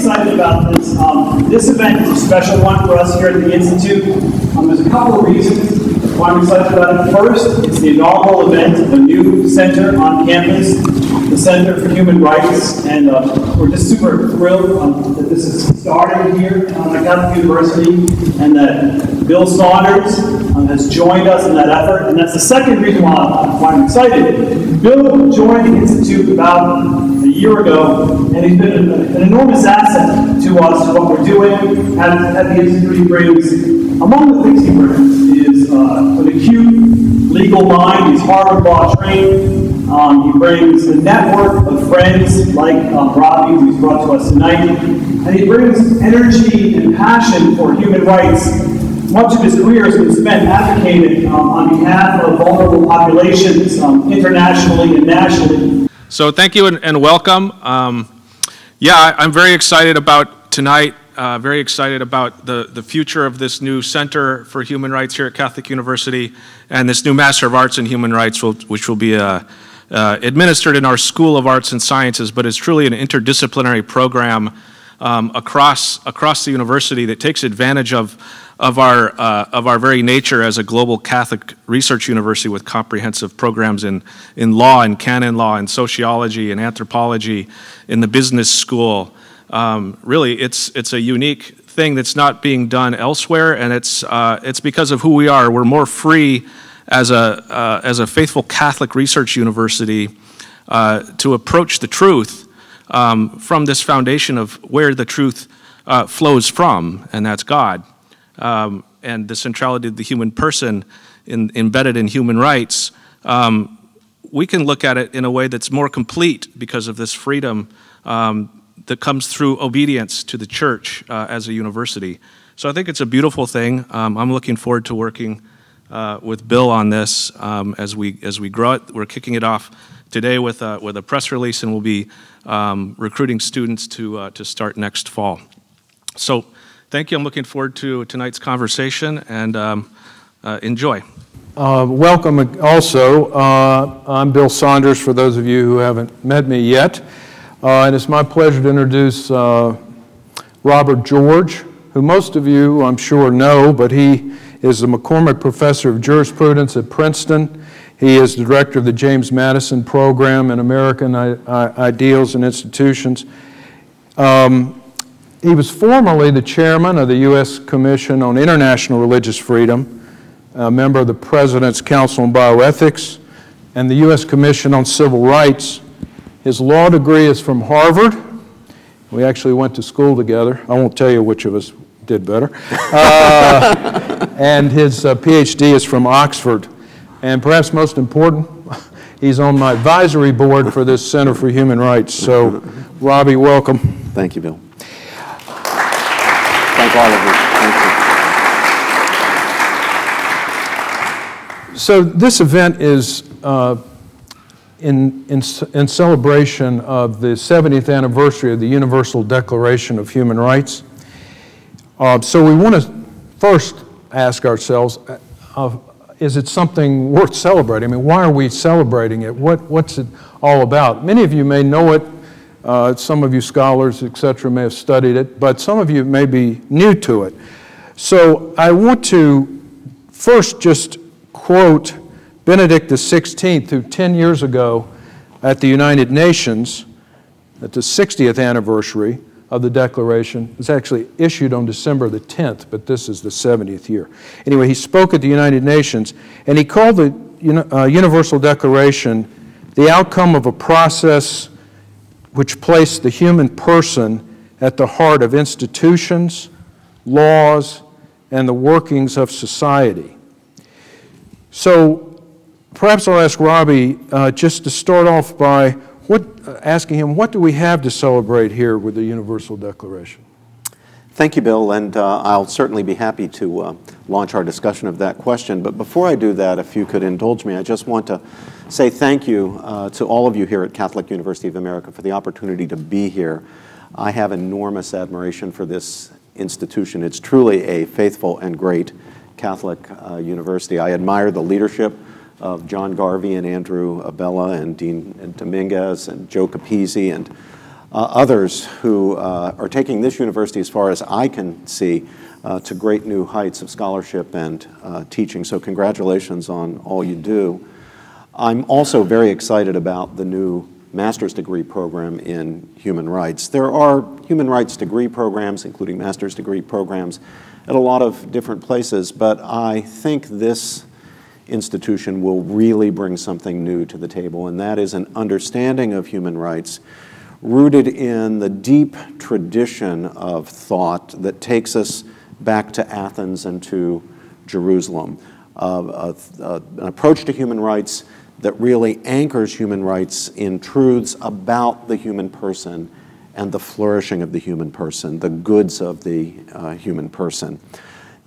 excited about this. Um, this event is a special one for us here at the Institute. Um, there's a couple of reasons why I'm excited about it. First, it's the inaugural event of a new center on campus, the Center for Human Rights, and uh, we're just super thrilled um, that this is started here um, at Catholic University and that Bill Saunders um, has joined us in that effort. And that's the second reason why, why I'm excited. Bill joined the Institute about a year ago, and he's been an, enormous asset to us, to what we're doing at, at the Institute. He brings, among the things he brings, is uh, an acute legal mind. He's Harvard Law trained. Um, he brings a network of friends like uh, Robbie, who's brought to us tonight. And he brings energy and passion for human rights. Much of his career has been spent advocating um, on behalf of vulnerable populations um, internationally and nationally. So thank you and, and welcome. Um, yeah, I, am very excited about tonight. Uh, very excited about the, the future of this new Center for Human Rights here at Catholic University and this new Master of Arts in Human Rights, will, which will be uh, uh, administered in our School of Arts and Sciences, but is truly an interdisciplinary program um, across, across the university that takes advantage of, of, our, uh, of our very nature as a global Catholic research university with comprehensive programs in, in law and canon law and sociology and anthropology in the business school. Um, really, it's, it's a unique thing that's not being done elsewhere, and it's, uh, it's because of who we are. We're more free as a, uh, as a faithful Catholic research university uh, to approach the truth um, from this foundation of where the truth uh, flows from, and that's God. Um, and the centrality of the human person in, embedded in human rights, um, we can look at it in a way that's more complete because of this freedom um, that comes through obedience to the church uh, as a university. So I think it's a beautiful thing. Um, I'm looking forward to working uh, with Bill on this um, as we as we grow it. We're kicking it off today with a, with a press release, and we'll be um, recruiting students to uh, to start next fall. So, thank you. I'm looking forward to tonight's conversation, and um, uh, enjoy. Uh, welcome also. Uh, I'm Bill Saunders, for those of you who haven't met me yet. Uh, and it's my pleasure to introduce Robert George, who most of you, I'm sure, know, but he is the McCormick Professor of Jurisprudence at Princeton. He is the director of the James Madison Program in American Ideals and Institutions. Um, he was formerly the chairman of the U.S. Commission on International Religious Freedom, a member of the President's Council on Bioethics, and the U.S. Commission on Civil Rights. His law degree is from Harvard. We actually went to school together. I won't tell you which of us did better. Uh, and his uh, PhD is from Oxford. And perhaps most important, he's on my advisory board for this Center for Human Rights. So, Robbie, welcome. Thank you, Bill. Thank all of you. Thank you. So, this event is uh, in, in, in celebration of the 70th anniversary of the Universal Declaration of Human Rights. Uh, so we want to first ask ourselves, uh, is it something worth celebrating? I mean, why are we celebrating it? What, what's it all about? Many of you may know it. Uh, some of you scholars, et cetera, may have studied it, but some of you may be new to it. So I want to first just quote Benedict XVI, who 10 years ago at the United Nations, at the 60th anniversary, of the Declaration. It was actually issued on December the 10th, but this is the 70th year. Anyway, he spoke at the United Nations, and he called the uh, Universal Declaration the outcome of a process which placed the human person at the heart of institutions, laws, and the workings of society. So perhaps I'll ask Robbie uh, just to start off by what, uh, asking him, what do we have to celebrate here with the Universal Declaration? Thank you, Bill, and uh, I'll certainly be happy to uh, launch our discussion of that question. But before I do that, if you could indulge me, I just want to say thank you uh, to all of you here at Catholic University of America for the opportunity to be here. I have enormous admiration for this institution. It's truly a faithful and great Catholic uh, university. I admire the leadership of John Garvey and Andrew Abela and Dean Dominguez and Joe Capizzi and others who uh, are taking this university, as far as I can see, uh, to great new heights of scholarship and uh, teaching. So, congratulations on all you do. I'm also very excited about the new master's degree program in human rights. There are human rights degree programs, including master's degree programs, at a lot of different places, but I think this institution will really bring something new to the table, and that is an understanding of human rights rooted in the deep tradition of thought that takes us back to Athens and to Jerusalem. Uh, uh, an approach to human rights that really anchors human rights in truths about the human person and the flourishing of the human person, the goods of the uh, human person.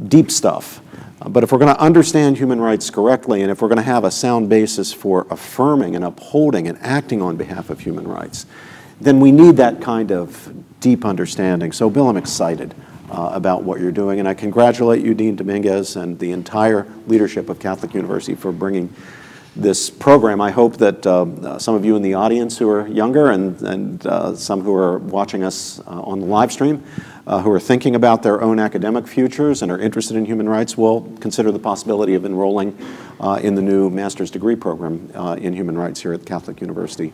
Deep stuff. Uh, but if we're going to understand human rights correctly, and if we're going to have a sound basis for affirming and upholding and acting on behalf of human rights, then we need that kind of deep understanding. So, Bill, I'm excited uh, about what you're doing, and I congratulate you, Dean Dominguez, and the entire leadership of Catholic University for bringing this program. I hope that uh, some of you in the audience who are younger and, and uh, some who are watching us uh, on the live stream uh, who are thinking about their own academic futures and are interested in human rights will consider the possibility of enrolling uh, in the new master's degree program in human rights here at Catholic University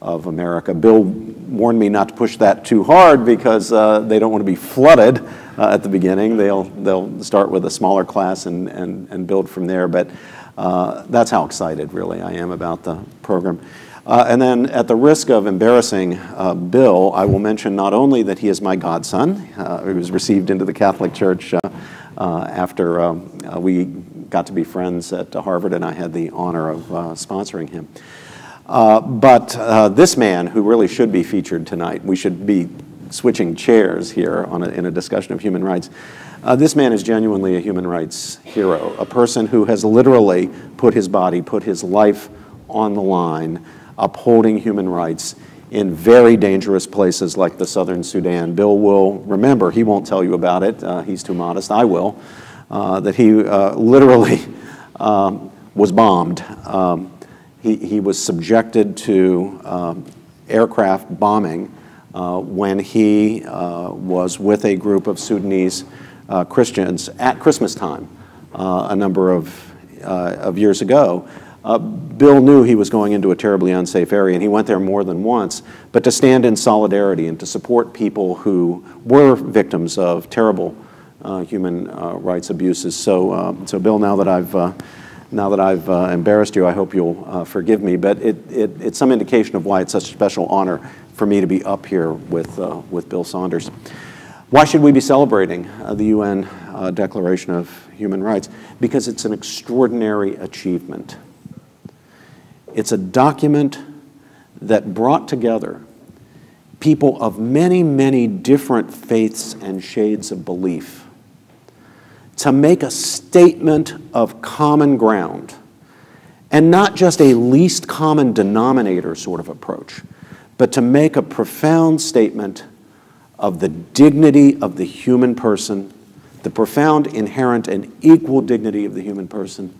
of America. Bill warned me not to push that too hard because they don't want to be flooded at the beginning. They'll, they'll start with a smaller class and, and, and build from there. But uh, that's how excited, really, I am about the program. Uh, and then, at the risk of embarrassing uh, Bill, I will mention not only that he is my godson, uh, he was received into the Catholic Church uh, uh, after um, we got to be friends at Harvard, and I had the honor of sponsoring him. But this man, who really should be featured tonight, we should be switching chairs here a, in a discussion of human rights. Uh, this man is genuinely a human rights hero, a person who has literally put his body, put his life on the line, upholding human rights in very dangerous places like the southern Sudan. Bill will remember, he won't tell you about it, uh, he's too modest, I will, uh, that he uh, literally um, was bombed. Um, he, he was subjected to um, aircraft bombing uh, when he uh, was with a group of Sudanese uh, Christians at Christmas time uh, a number of, uh, of years ago. Uh, Bill knew he was going into a terribly unsafe area, and he went there more than once, but to stand in solidarity and to support people who were victims of terrible human rights abuses. So, so Bill, now that I've now that I've uh, embarrassed you, I hope you'll uh, forgive me, but it, it, it's some indication of why it's such a special honor for me to be up here with, uh, with Bill Saunders. Why should we be celebrating uh, the UN uh, Declaration of Human Rights? Because it's an extraordinary achievement. It's a document that brought together people of many, many different faiths and shades of belief to make a statement of common ground and not just a least common denominator sort of approach, but to make a profound statement of the dignity of the human person, the profound inherent and equal dignity of the human person,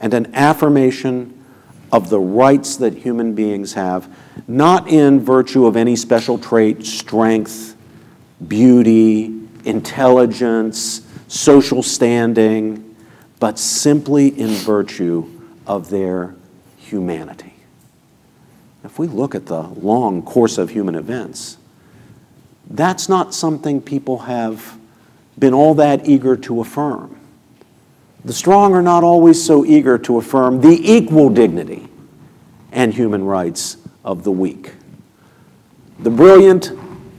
and an affirmation of the rights that human beings have, not in virtue of any special trait, strength, beauty, intelligence, social standing, but simply in virtue of their humanity. If we look at the long course of human events, that's not something people have been all that eager to affirm. The strong are not always so eager to affirm the equal dignity and human rights of the weak. The brilliant,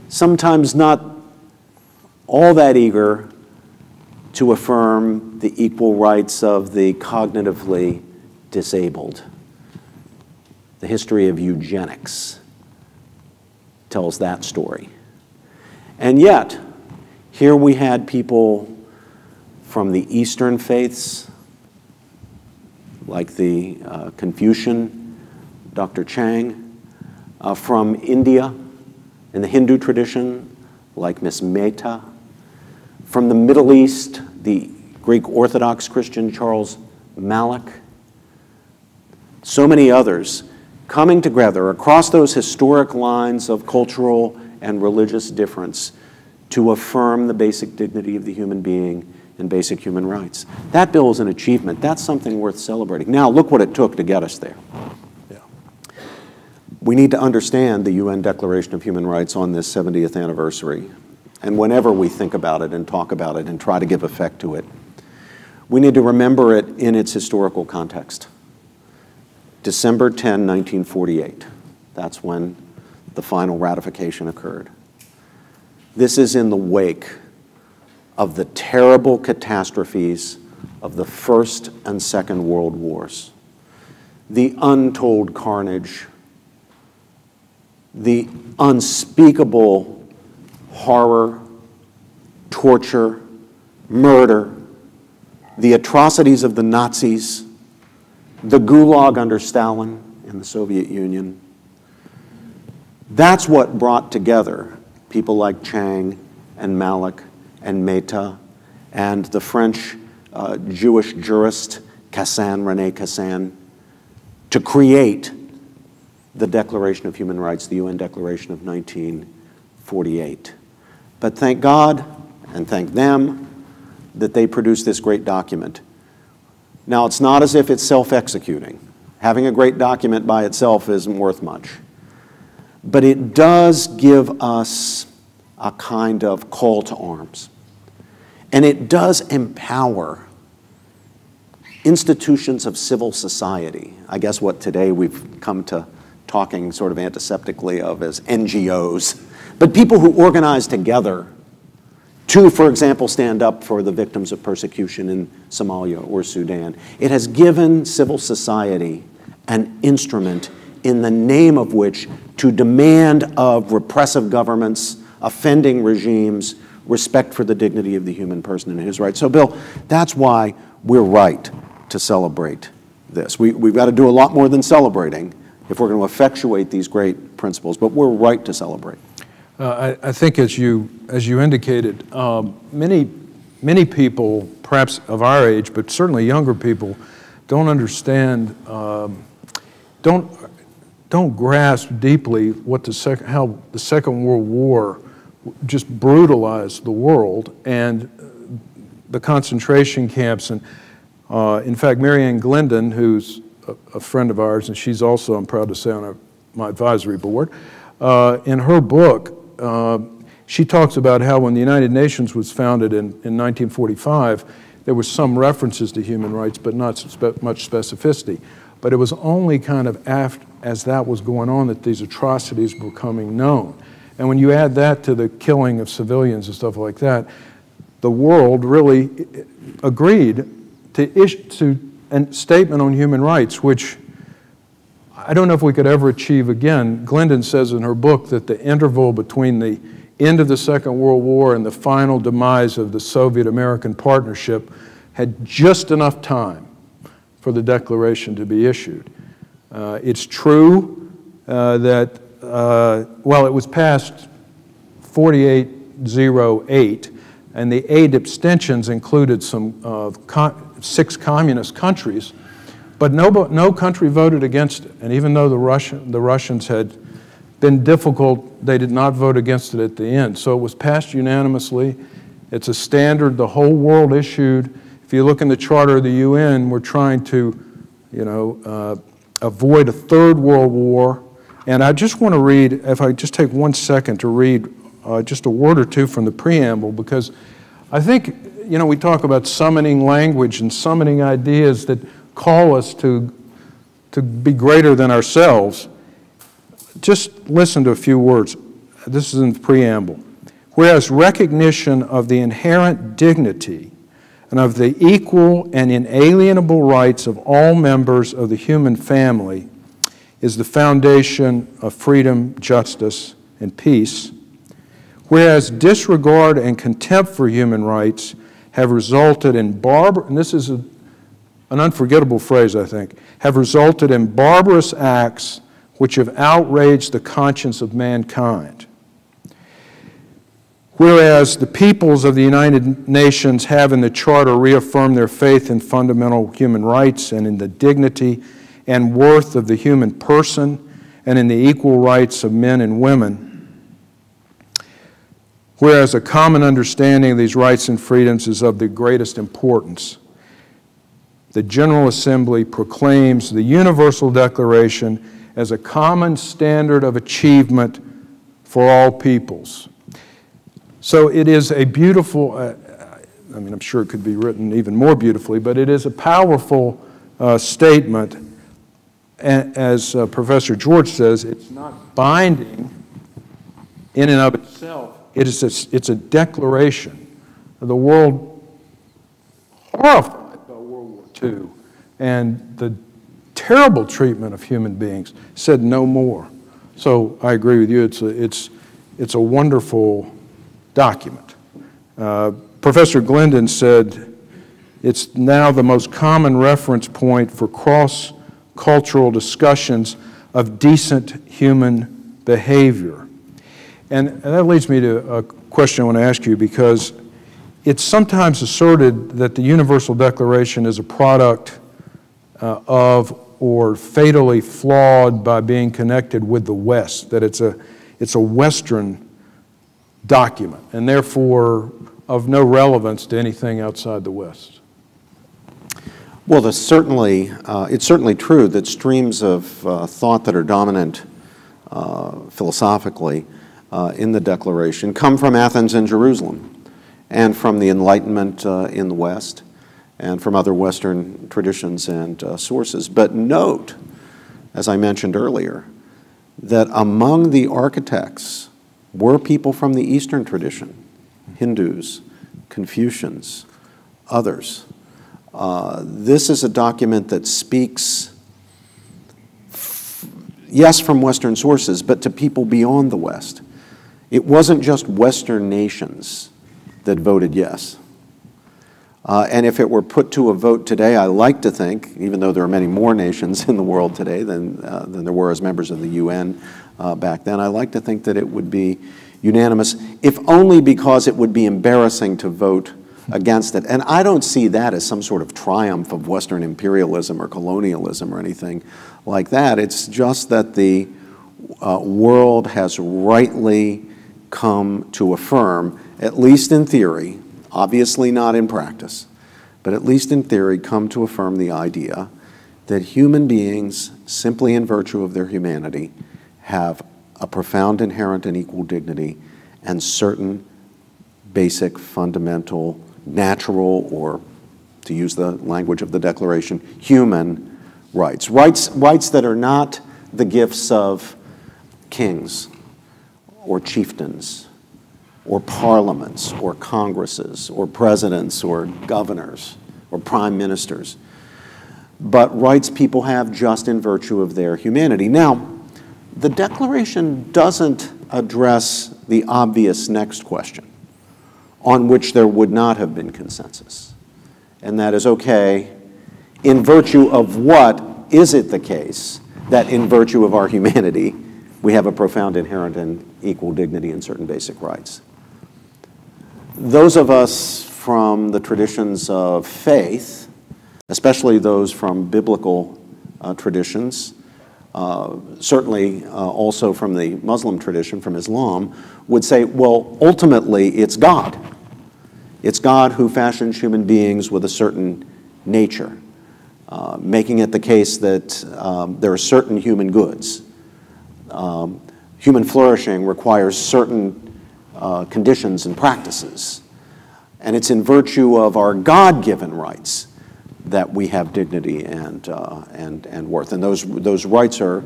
sometimes not all that eager to affirm the equal rights of the cognitively disabled. The history of eugenics tells that story. And yet, here we had people from the Eastern faiths, like the uh, Confucian, Dr. Chang, uh, from India in the Hindu tradition, like Miss Mehta, from the Middle East, the Greek Orthodox Christian Charles Malik, so many others coming together across those historic lines of cultural and religious difference to affirm the basic dignity of the human being and basic human rights. That bill is an achievement. That's something worth celebrating. Now, look what it took to get us there. Yeah. We need to understand the UN Declaration of Human Rights on this 70th anniversary. And whenever we think about it and talk about it and try to give effect to it, we need to remember it in its historical context. December 10, 1948. That's when the final ratification occurred. This is in the wake of the terrible catastrophes of the First and Second World Wars, the untold carnage, the unspeakable horror, torture, murder, the atrocities of the Nazis, the Gulag under Stalin in the Soviet Union. That's what brought together people like Chang and Malik and Mehta and the French uh, Jewish jurist Cassin, Rene Cassin, to create the Declaration of Human Rights, the UN Declaration of 1948. But thank God and thank them that they produced this great document. Now, it's not as if it's self executing. Having a great document by itself isn't worth much. But it does give us a kind of call to arms. And it does empower institutions of civil society. I guess what today we've come to talking sort of antiseptically of as NGOs, but people who organize together to, for example, stand up for the victims of persecution in Somalia or Sudan. It has given civil society an instrument in the name of which to demand of repressive governments, offending regimes, respect for the dignity of the human person and his rights. So, Bill, that's why we're right to celebrate this. We, we've got to do a lot more than celebrating if we're going to effectuate these great principles, but we're right to celebrate. Uh, I, I, think, as you as you indicated, um, many many people, perhaps of our age, but certainly younger people, don't understand, um, don't don't grasp deeply what the sec- how the Second World War just brutalized the world and the concentration camps and. Uh, in fact, Mary Ann Glendon, who's a, a, friend of ours, and she's also, I'm proud to say, on our, my advisory board, uh, in her book, uh, she talks about how when the United Nations was founded in, in 1945, there was some references to human rights, but not spe much specificity. But it was only kind of after, as that was going on that these atrocities were becoming known. And when you add that to the killing of civilians and stuff like that, the world really agreed to, issue, to a statement on human rights, which I don't know if we could ever achieve again. Glendon says in her book that the interval between the end of the Second World War and the final demise of the Soviet American partnership had just enough time for the declaration to be issued. Uh, it's true uh, that, uh, well, it was passed 4808, and the eight abstentions included some uh, six communist countries but no, no country voted against it. And even though the, Russian, the Russians had been difficult, they did not vote against it at the end. So it was passed unanimously. It's a standard the whole world issued. If you look in the Charter of the UN, we're trying to, you know, uh, avoid a third world war. And I just want to read, if I just take one second to read uh, just a word or two from the preamble, because I think, you know, we talk about summoning language and summoning ideas that call us to, to be greater than ourselves, just listen to a few words. This is in the preamble. Whereas recognition of the inherent dignity and of the equal and inalienable rights of all members of the human family is the foundation of freedom, justice, and peace. Whereas disregard and contempt for human rights have resulted in barbar, and this is a an unforgettable phrase, I think, have resulted in barbarous acts which have outraged the conscience of mankind. Whereas the peoples of the United Nations have in the Charter reaffirmed their faith in fundamental human rights and in the dignity and worth of the human person and in the equal rights of men and women. Whereas a common understanding of these rights and freedoms is of the greatest importance, the General Assembly proclaims the Universal Declaration as a common standard of achievement for all peoples. So it is a beautiful, uh, I mean, I'm sure it could be written even more beautifully, but it is a powerful uh, statement. And as uh, Professor George says, it's not binding in and of itself. It is a, it's a declaration. Of the world horrified II and the terrible treatment of human beings said no more. So I agree with you. It's a, it's, it's a wonderful document. Uh, Professor Glendon said it's now the most common reference point for cross cultural discussions of decent human behavior. And that leads me to a question I want to ask you because it's sometimes asserted that the Universal Declaration is a product uh, of or fatally flawed by being connected with the West, that it's a, it's a Western document and therefore of no relevance to anything outside the West. Well, certainly, uh, it's certainly true that streams of uh, thought that are dominant uh, philosophically uh, in the Declaration come from Athens and Jerusalem and from the Enlightenment uh, in the West and from other Western traditions and uh, sources. But note, as I mentioned earlier, that among the architects were people from the Eastern tradition, Hindus, Confucians, others. Uh, this is a document that speaks, yes, from Western sources, but to people beyond the West. It wasn't just Western nations that voted yes. Uh, and if it were put to a vote today, I like to think, even though there are many more nations in the world today than, uh, than there were as members of the UN uh, back then, I like to think that it would be unanimous, if only because it would be embarrassing to vote against it. And I don't see that as some sort of triumph of Western imperialism or colonialism or anything like that. It's just that the uh, world has rightly come to affirm, at least in theory, obviously not in practice, but at least in theory, come to affirm the idea that human beings, simply in virtue of their humanity, have a profound inherent and equal dignity and certain basic, fundamental, natural, or to use the language of the Declaration, human rights. Rights, rights that are not the gifts of kings or chieftains or parliaments or congresses or presidents or governors or prime ministers, but rights people have just in virtue of their humanity. Now, the Declaration doesn't address the obvious next question on which there would not have been consensus. And that is okay, in virtue of what is it the case that in virtue of our humanity, we have a profound inherent and equal dignity and certain basic rights? Those of us from the traditions of faith, especially those from biblical uh, traditions, uh, certainly uh, also from the Muslim tradition, from Islam, would say, well, ultimately it's God. It's God who fashions human beings with a certain nature, uh, making it the case that um, there are certain human goods. Um, human flourishing requires certain uh, conditions and practices. And it's in virtue of our God given rights that we have dignity and, uh, and, and worth. And those, those rights are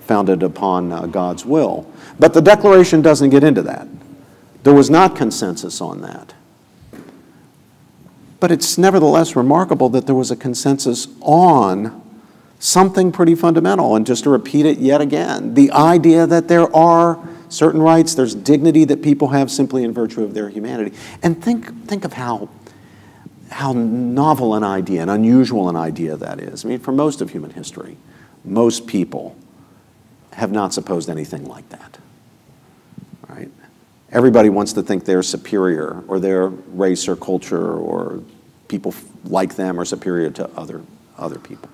founded upon uh, God's will. But the Declaration doesn't get into that. There was not consensus on that. But it's nevertheless remarkable that there was a consensus on something pretty fundamental. And just to repeat it yet again, the idea that there are certain rights, there's dignity that people have simply in virtue of their humanity. And think, think of how, how novel an idea, an unusual an idea that is. I mean, for most of human history, most people have not supposed anything like that. Right? Everybody wants to think they're superior, or their race or culture or people like them are superior to other, other people.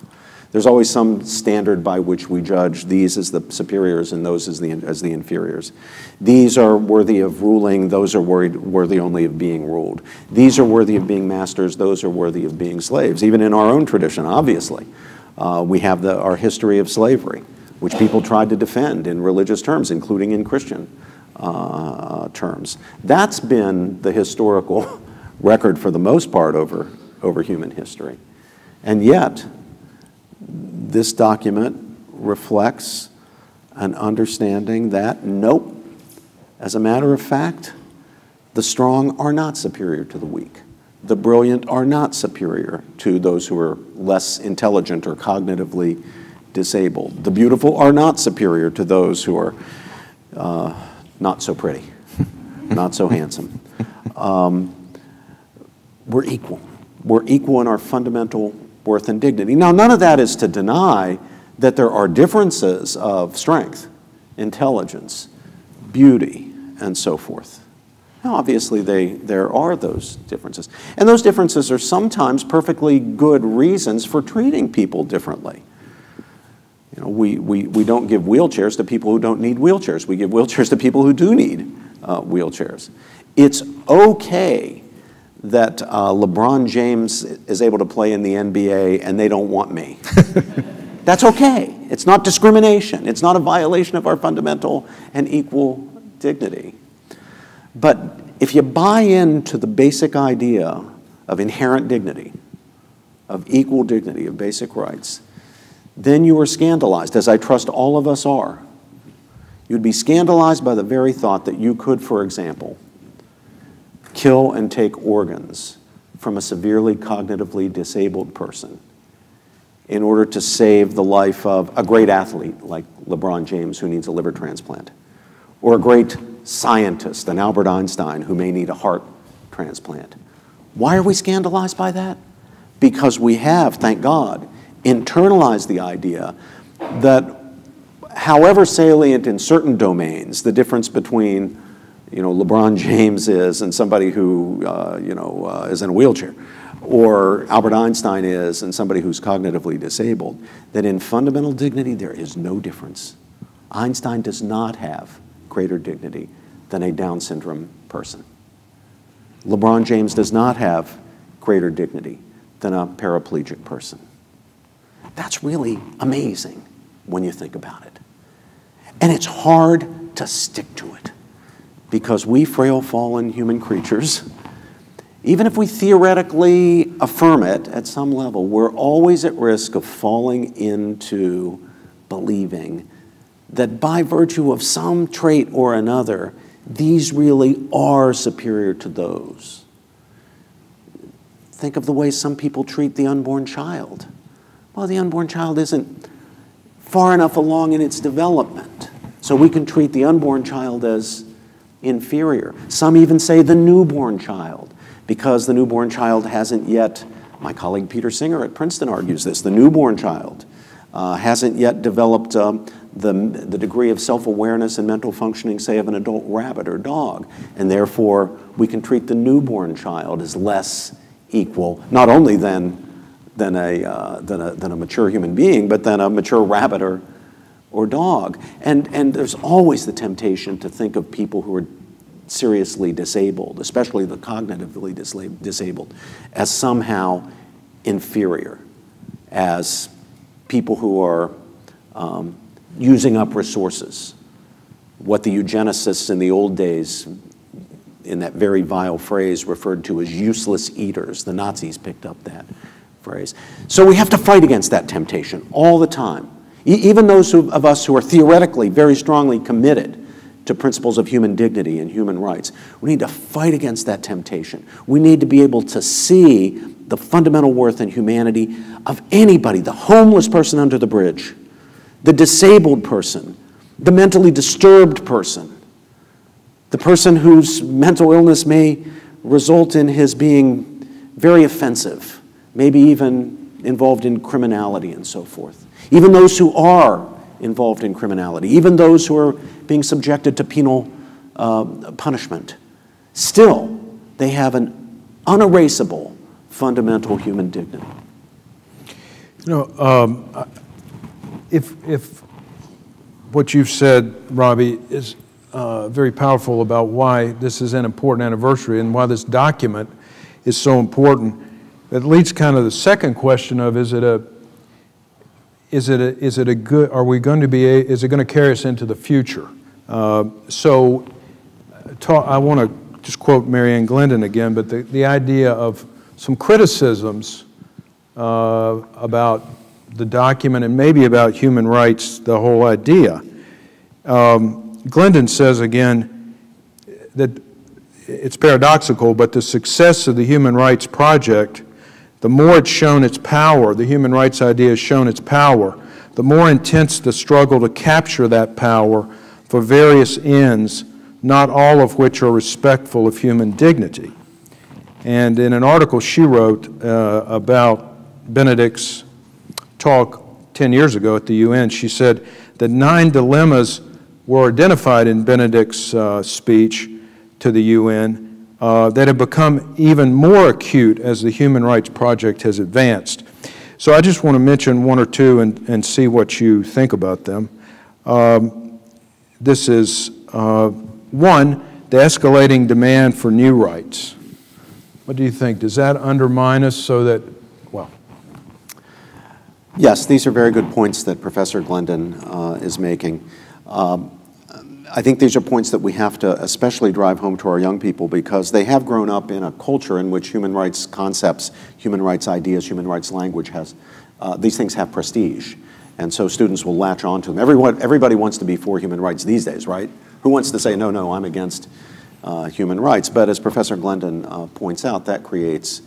There's always some standard by which we judge these as the superiors and those as the, as the inferiors. These are worthy of ruling, those are worried, worthy only of being ruled. These are worthy of being masters, those are worthy of being slaves. Even in our own tradition, obviously, uh, we have the, our history of slavery, which people tried to defend in religious terms, including in Christian uh, terms. That's been the historical record for the most part over, over human history. And yet, this document reflects an understanding that, nope, as a matter of fact, the strong are not superior to the weak. The brilliant are not superior to those who are less intelligent or cognitively disabled. The beautiful are not superior to those who are uh, not so pretty, not so handsome. Um, we're equal. We're equal in our fundamental worth and dignity. Now, none of that is to deny that there are differences of strength, intelligence, beauty, and so forth. Now, obviously, they, there are those differences. And those differences are sometimes perfectly good reasons for treating people differently. You know, we, we, we don't give wheelchairs to people who don't need wheelchairs. We give wheelchairs to people who do need uh, wheelchairs. It's okay that uh, LeBron James is able to play in the NBA and they don't want me. That's okay. It's not discrimination. It's not a violation of our fundamental and equal dignity. But if you buy into the basic idea of inherent dignity, of equal dignity, of basic rights, then you are scandalized, as I trust all of us are. You'd be scandalized by the very thought that you could, for example, kill and take organs from a severely cognitively disabled person in order to save the life of a great athlete like LeBron James who needs a liver transplant, or a great scientist, an Albert Einstein who may need a heart transplant. Why are we scandalized by that? Because we have, thank God, internalized the idea that however salient in certain domains, the difference between you know, LeBron James is and somebody who, uh, you know, uh, is in a wheelchair, or Albert Einstein is and somebody who's cognitively disabled, that in fundamental dignity there is no difference. Einstein does not have greater dignity than a Down syndrome person. LeBron James does not have greater dignity than a paraplegic person. That's really amazing when you think about it. And it's hard to stick to it because we frail, fallen human creatures, even if we theoretically affirm it at some level, we're always at risk of falling into believing that by virtue of some trait or another, these really are superior to those. Think of the way some people treat the unborn child. Well, the unborn child isn't far enough along in its development, so we can treat the unborn child as inferior. Some even say the newborn child, because the newborn child hasn't yet, my colleague Peter Singer at Princeton argues this, the newborn child uh, hasn't yet developed um, the, the degree of self awareness and mental functioning, say, of an adult rabbit or dog. And therefore, we can treat the newborn child as less equal, not only than, than, a, uh, than, a, than a mature human being, but than a mature rabbit or, or dog. And, and there's always the temptation to think of people who are seriously disabled, especially the cognitively disabled, as somehow inferior, as people who are um, using up resources. What the eugenicists in the old days, in that very vile phrase, referred to as useless eaters. The Nazis picked up that phrase. So we have to fight against that temptation all the time even those who, of us who are theoretically very strongly committed to principles of human dignity and human rights, we need to fight against that temptation. We need to be able to see the fundamental worth and humanity of anybody the homeless person under the bridge, the disabled person, the mentally disturbed person, the person whose mental illness may result in his being very offensive, maybe even involved in criminality and so forth even those who are involved in criminality, even those who are being subjected to penal uh, punishment, still they have an unerasable fundamental human dignity. You know, um, if, if what you've said, Robbie, is uh, very powerful about why this is an important anniversary and why this document is so important, it leads kind of the second question of, is it a, is it a, is it a good, are we going to be, a, is it going to carry us into the future? Uh, So, ta- I want to just quote Mary Ann Glendon again, but the, the idea of some criticisms uh, about the document and maybe about human rights, the whole idea. Um, Glendon says again that it's paradoxical, but the success of the Human Rights Project, the more it's shown its power, the human rights idea has shown its power, the more intense the struggle to capture that power for various ends, not all of which are respectful of human dignity. And in an article she wrote uh, about Benedict's talk 10 years ago at the UN, she said that nine dilemmas were identified in Benedict's uh, speech to the UN uh, that have become even more acute as the Human Rights Project has advanced. So I just want to mention one or two and, and see what you think about them. Um, this is uh, one, the escalating demand for new rights. What do you think? Does that undermine us so that, well, Yes, these are very good points that Professor Glendon uh, is making. Um, I think these are points that we have to especially drive home to our young people because they have grown up in a culture in which human rights concepts, human rights ideas, human rights language has, uh, these things have prestige. And so students will latch onto them. Everyone, everybody wants to be for human rights these days, right? Who wants to say, no, no, I'm against uh, human rights? But as Professor Glendon uh, points out, that creates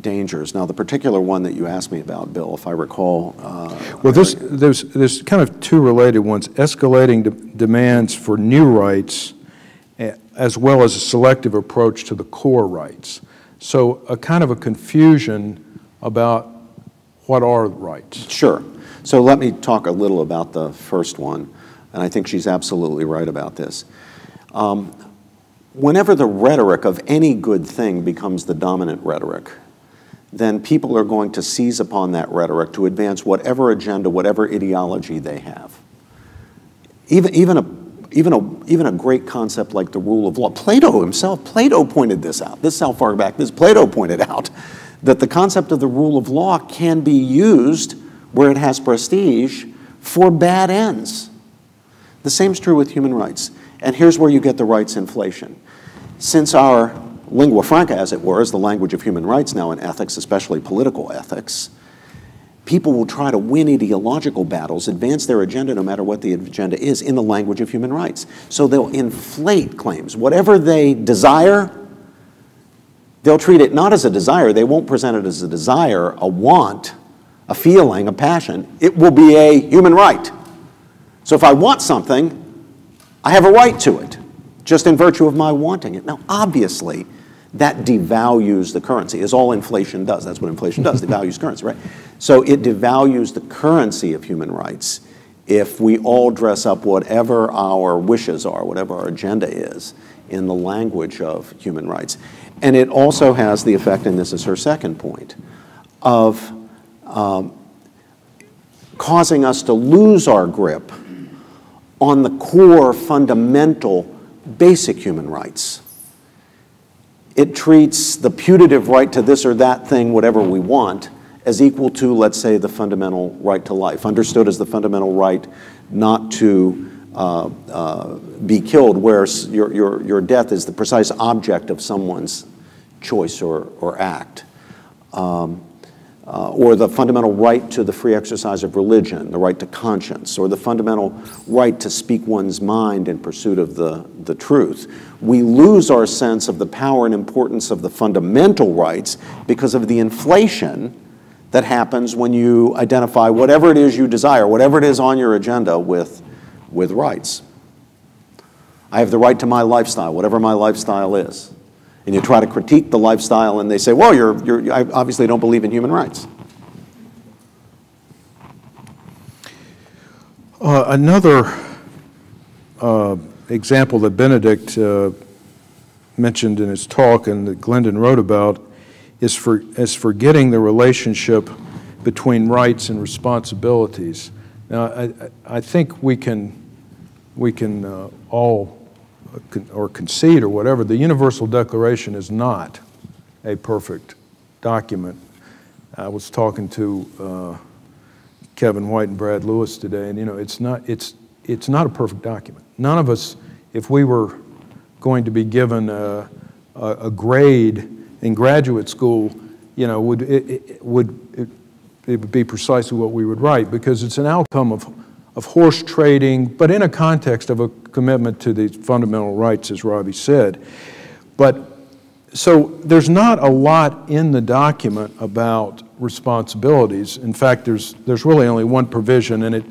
dangers. Now, the particular one that you asked me about, Bill, if I recall. uh, Well, this, there's, there's kind of two related ones, escalating de- demands for new rights, as well as a selective approach to the core rights. So a kind of a confusion about what are rights. Sure. So let me talk a little about the first one, and I think she's absolutely right about this. Um, whenever the rhetoric of any good thing becomes the dominant rhetoric, then people are going to seize upon that rhetoric to advance whatever agenda, whatever ideology they have. Even, even, a, even, a, even a great concept like the rule of law. Plato himself, Plato pointed this out. This is how far back this Plato pointed out that the concept of the rule of law can be used where it has prestige for bad ends. The same is true with human rights. And here's where you get the rights inflation. Since our lingua franca, as it were, is the language of human rights now in ethics, especially political ethics, people will try to win ideological battles, advance their agenda no matter what the agenda is, in the language of human rights. So they'll inflate claims. Whatever they desire, they'll treat it not as a desire, they won't present it as a desire, a want, a feeling, a passion. It will be a human right. So if I want something, I have a right to it, just in virtue of my wanting it. Now, obviously, that devalues the currency, is all inflation does. That's what inflation does, devalues currency, right? So it devalues the currency of human rights if we all dress up whatever our wishes are, whatever our agenda is, in the language of human rights. And it also has the effect, and this is her second point, of um, causing us to lose our grip on the core, fundamental, basic human rights. It treats the putative right to this or that thing, whatever we want, as equal to, let's say, the fundamental right to life, understood as the fundamental right not to uh, uh, be killed, where your, your, your death is the precise object of someone's choice or, or act. Um, uh, or the fundamental right to the free exercise of religion, the right to conscience, or the fundamental right to speak one's mind in pursuit of the, the truth. We lose our sense of the power and importance of the fundamental rights because of the inflation that happens when you identify whatever it is you desire, whatever it is on your agenda with, with rights. I have the right to my lifestyle, whatever my lifestyle is and you try to critique the lifestyle, and they say, well, you're, you're, you obviously don't believe in human rights. Uh, another uh, example that Benedict uh, mentioned in his talk and that Glendon wrote about is, for, is forgetting the relationship between rights and responsibilities. Now, I, I- I think we can, we can uh, all, or concede or whatever, the Universal Declaration is not a perfect document. I was talking to uh, Kevin White and Brad Lewis today, and you know, it's not, it's, it's not a perfect document. None of us, if we were going to be given a, a, a grade in graduate school, you know, would, it, it would, it, it would be precisely what we would write because it's an outcome of, of horse trading, but in a context of a commitment to the fundamental rights, as Robbie said. But so there's not a lot in the document about responsibilities. In fact, there's, there's really only one provision, and it,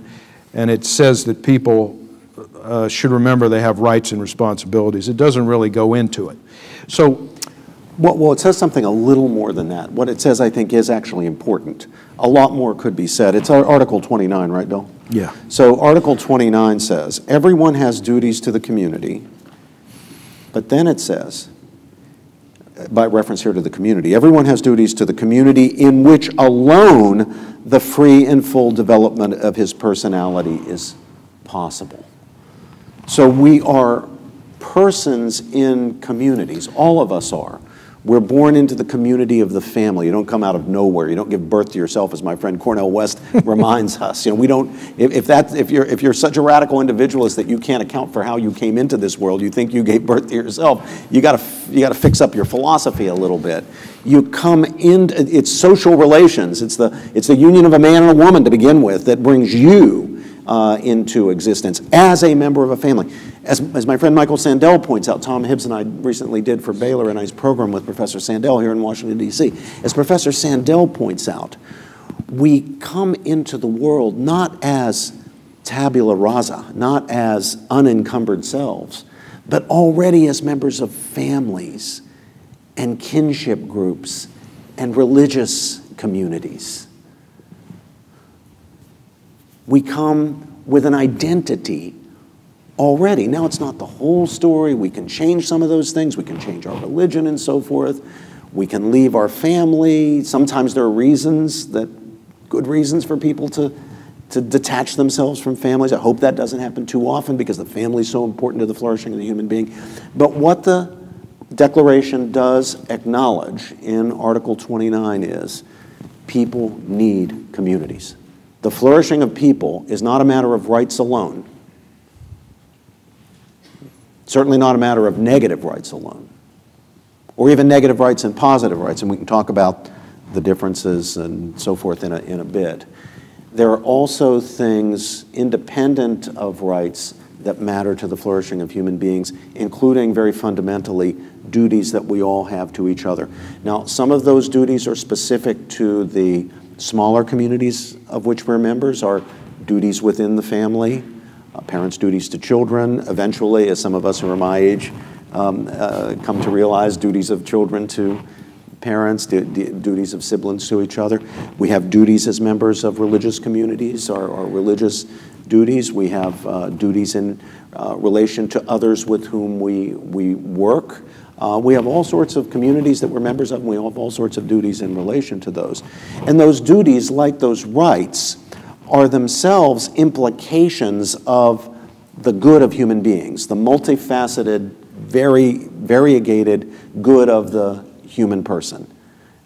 and it says that people uh, should remember they have rights and responsibilities. It doesn't really go into it. So, Well, well, it says something a little more than that. What it says, I think, is actually important. A lot more could be said. It's Article 29, right, Bill? Yeah. So Article 29 says, everyone has duties to the community, but then it says, by reference here to the community, everyone has duties to the community in which alone the free and full development of his personality is possible. So we are persons in communities. All of us are. We're born into the community of the family. You don't come out of nowhere. You don't give birth to yourself, as my friend Cornel West reminds us. You know, we don't. If, if that, if you're, if you're such a radical individualist that you can't account for how you came into this world, you think you gave birth to yourself. You got to, you got to fix up your philosophy a little bit. You come in. It's social relations. It's the, it's the union of a man and a woman to begin with that brings you uh, into existence as a member of a family. As, as my friend Michael Sandel points out, Tom Hibbs and I recently did for Baylor and I's program with Professor Sandel here in Washington, D.C. As Professor Sandel points out, we come into the world not as tabula rasa, not as unencumbered selves, but already as members of families and kinship groups and religious communities. We come with an identity already. Now, it's not the whole story. We can change some of those things. We can change our religion and so forth. We can leave our family. Sometimes there are reasons that, good reasons for people to, to detach themselves from families. I hope that doesn't happen too often because the family is so important to the flourishing of the human being. But what the Declaration does acknowledge in Article 29 is people need communities. The flourishing of people is not a matter of rights alone, certainly not a matter of negative rights alone, or even negative rights and positive rights, and we can talk about the differences and so forth in a, in a bit. There are also things independent of rights that matter to the flourishing of human beings, including very fundamentally duties that we all have to each other. Now, some of those duties are specific to the smaller communities of which we're members, are duties within the family, parents' duties to children, eventually, as some of us who are my age um, uh, come to realize, duties of children to parents, du- du- duties of siblings to each other. We have duties as members of religious communities, our, our religious duties. We have uh, duties in uh, relation to others with whom we, we work. Uh, we have all sorts of communities that we're members of, and we have all sorts of duties in relation to those. And those duties, like those rights, are themselves implications of the good of human beings, the multifaceted, very variegated good of the human person.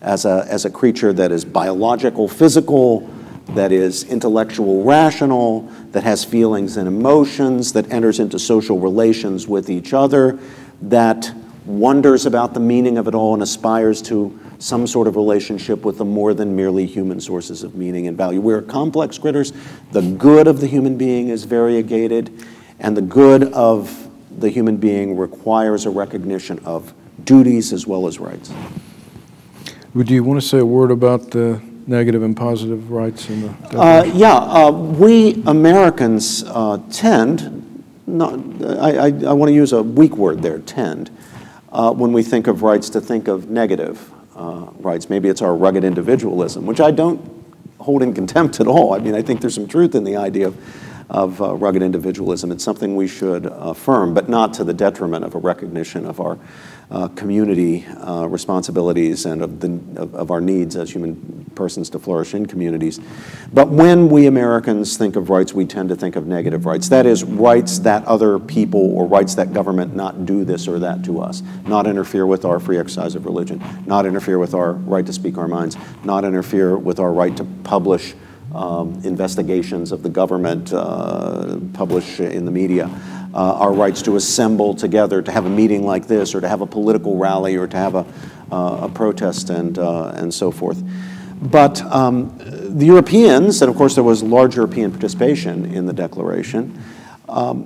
As a, as a creature that is biological, physical, that is intellectual, rational, that has feelings and emotions, that enters into social relations with each other, that wonders about the meaning of it all and aspires to some sort of relationship with the more than merely human sources of meaning and value. We're complex critters. The good of the human being is variegated, and the good of the human being requires a recognition of duties as well as rights. would you want to say a word about the negative and positive rights in the? Uh, yeah, uh, we Americans uh, tend, not, I, I, I want to use a weak word there, tend, uh, when we think of rights to think of negative uh, rights. Maybe it's our rugged individualism, which I don't hold in contempt at all. I mean, I think there's some truth in the idea of of uh, rugged individualism. It's something we should affirm, but not to the detriment of a recognition of our uh, community uh, responsibilities and of, the, of, of, our needs as human persons to flourish in communities. But when we Americans think of rights, we tend to think of negative rights. That is, rights that other people or rights that government not do this or that to us, not interfere with our free exercise of religion, not interfere with our right to speak our minds, not interfere with our right to publish um, investigations of the government, uh, publish in the media uh, our rights to assemble together, to have a meeting like this, or to have a political rally, or to have a, uh, a protest, and, uh, and so forth. But um, the Europeans, and of course there was large European participation in the Declaration, um,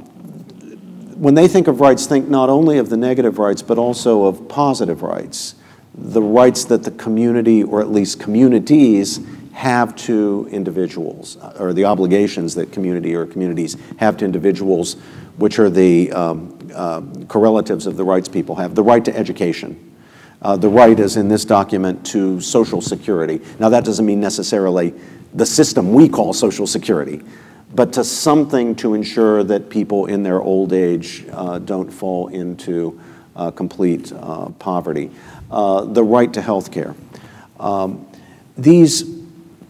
when they think of rights, think not only of the negative rights, but also of positive rights. The rights that the community, or at least communities, have to individuals, or the obligations that community or communities have to individuals which are the um, uh, correlatives of the rights people have. The right to education. Uh, the right is in this document to social security. Now, that doesn't mean necessarily the system we call social security, but to something to ensure that people in their old age uh, don't fall into uh, complete uh, poverty. Uh, the right to health care. Um, these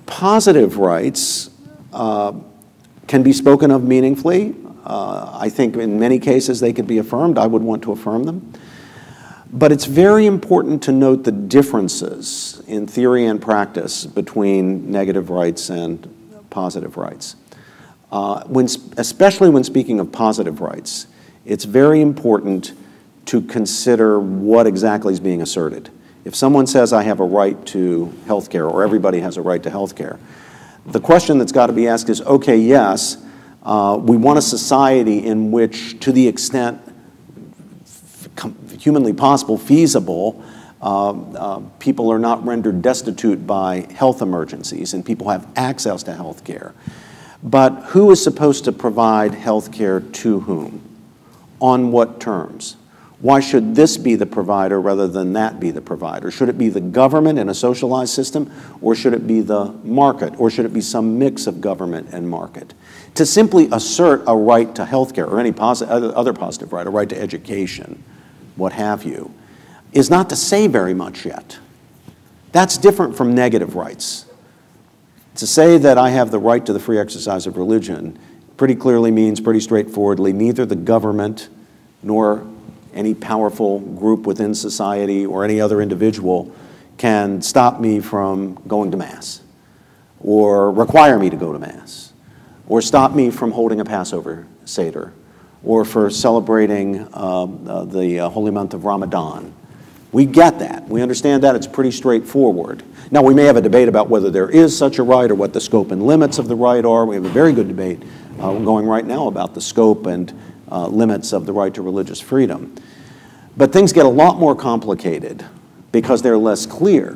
positive rights can be spoken of meaningfully. Uh, I think in many cases they could be affirmed. I would want to affirm them. But it's very important to note the differences in theory and practice between negative rights and positive rights. Uh, when, especially when speaking of positive rights, it's very important to consider what exactly is being asserted. If someone says, I have a right to health care, or everybody has a right to health care, the question that's got to be asked is, okay, yes, uh, we want a society in which, to the extent humanly possible, feasible, uh, uh, people are not rendered destitute by health emergencies and people have access to health care. But who is supposed to provide health care to whom? On what terms? Why should this be the provider rather than that be the provider? Should it be the government in a socialized system, or should it be the market, or should it be some mix of government and market? To simply assert a right to health care or any other positive right, a right to education, what have you, is not to say very much yet. That's different from negative rights. To say that I have the right to the free exercise of religion pretty clearly means, pretty straightforwardly, neither the government nor any powerful group within society or any other individual can stop me from going to Mass or require me to go to Mass or stop me from holding a Passover Seder or for celebrating uh, uh, the uh, holy month of Ramadan. We get that. We understand that. It's pretty straightforward. Now, we may have a debate about whether there is such a right or what the scope and limits of the right are. We have a very good debate uh, going right now about the scope and uh, limits of the right to religious freedom. But things get a lot more complicated because they're less clear